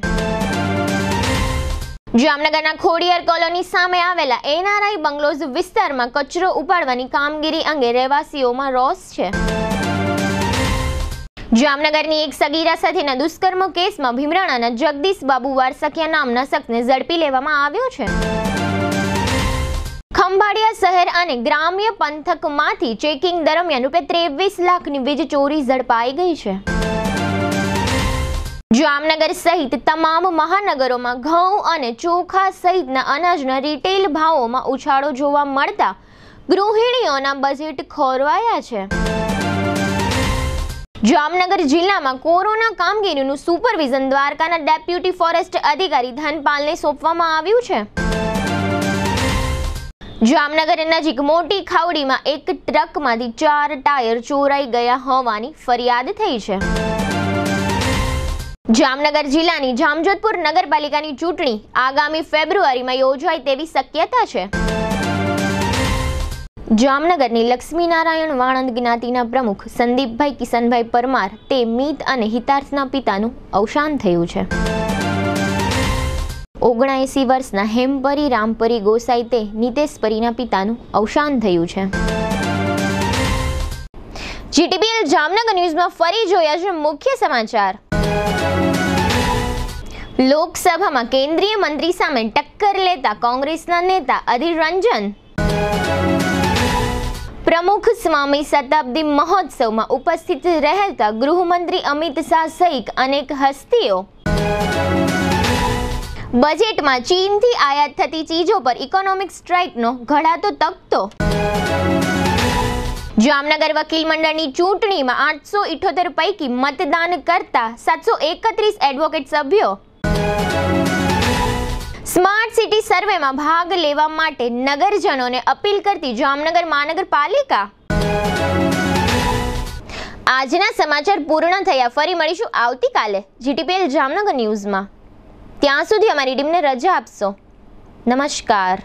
જામનગરના ખોડિયાર કોલોની સામે આવેલા એનઆરઆઈ બંગલોઝ વિસ્તારમાં કચરો ઉપાડવાની કામગીરી અંગે રહેવાસીઓમાં રોષ છે. જામનગરની એક સગીરા સાથેના દુષ્કર્મ કેસમાં ભીમરાણાના જગદીશ બાબુ વારસકિયા નામના શખ્સને ઝડપી લેવામાં આવ્યો છે. ખંભાળિયા શહેર અને ગ્રામ્ય પંથકમાંથી ચેકિંગ દરમિયાન રૂપિયા ત્રેવીસ લાખની વીજ ચોરી ઝડપાઈ ગઈ છે. જામનગર સહિત તમામ મહાનગરોમાં ઘઉં અને ચોખા સહિતના અનાજના રિટેલ ભાવોમાં ઉછાળો જોવા મળતા ગૃહિણીઓના બજેટ ખોરવાયા છે. જામનગર જિલ્લામાં કોરોના કામગીરીનું સુપરવિઝન દ્વારકાના ડેપ્યુટી ફોરેસ્ટ અધિકારી ધનપાલને સોંપવામાં આવ્યું છે. જામનગર નજીક મોટી ખાવડીમાં એક ટ્રકમાંથી ચાર ટાયર ચોરાઈ ગયા હોવાની ફરિયાદ થઈ છે. જામનગર જિલ્લાની જામજોધપુર નગરપાલિકાની ચૂંટણી આગામી ફેબ્રુઆરીમાં યોજાય તેવી શક્યતા છે. જામનગરની લક્ષ્મીનારાયણ વાણંદ જ્ઞાતિના પ્રમુખ સંદીપભાઈ કિશનભાઈ પરમાર તે મિત અને હિતાર્થના પિતાનું અવસાન થયું છે. ઓગણએંસી વર્ષના હેમપરી રામપરી ગોસાઈ તે નિતેશપરીના પિતાનું અવસાન થયું છે. જીટીપીએલ જામનગર ન્યૂઝમાં ફરી જોયા છે મુખ્ય સમાચાર. લોકસભામાં કેન્દ્રીય મંત્રી સામે ટક્કર લેતા કોંગ્રેસના નેતા અધીર રંજન. પ્રમુખ સ્વામી શતાબ્દી મહોત્સવમાં ઉપસ્થિત રહેતા ગૃહમંત્રી અમિત શાહ સહિત અનેક હસ્તીઓ. બજેટમાં ચીનથી આયાત થતી ચીજો પર ઇકોનોમિક સ્ટ્રાઇકનો ઘડાતો તકતો. જામનગર વકીલ મંડળની ચૂંટણીમાં આઠસો ઇઠોતેર પૈકી મતદાન કરતા સાતસો એકત્રીસ એડવોકેટ સભ્યો. સ્માર્ટ સિટી સર્વેમાં ભાગ લેવા માટે નગરજનોને અપીલ કરતી જામનગર મહાનગરપાલિકા. આજના સમાચાર પૂર્ણ થયા. ફરી મળીશું આવતીકાલે. જીટીપીએલ જામનગર ન્યૂઝમાં. ત્યાં સુધી અમારી ટીમને રજા આપશો. નમસ્કાર.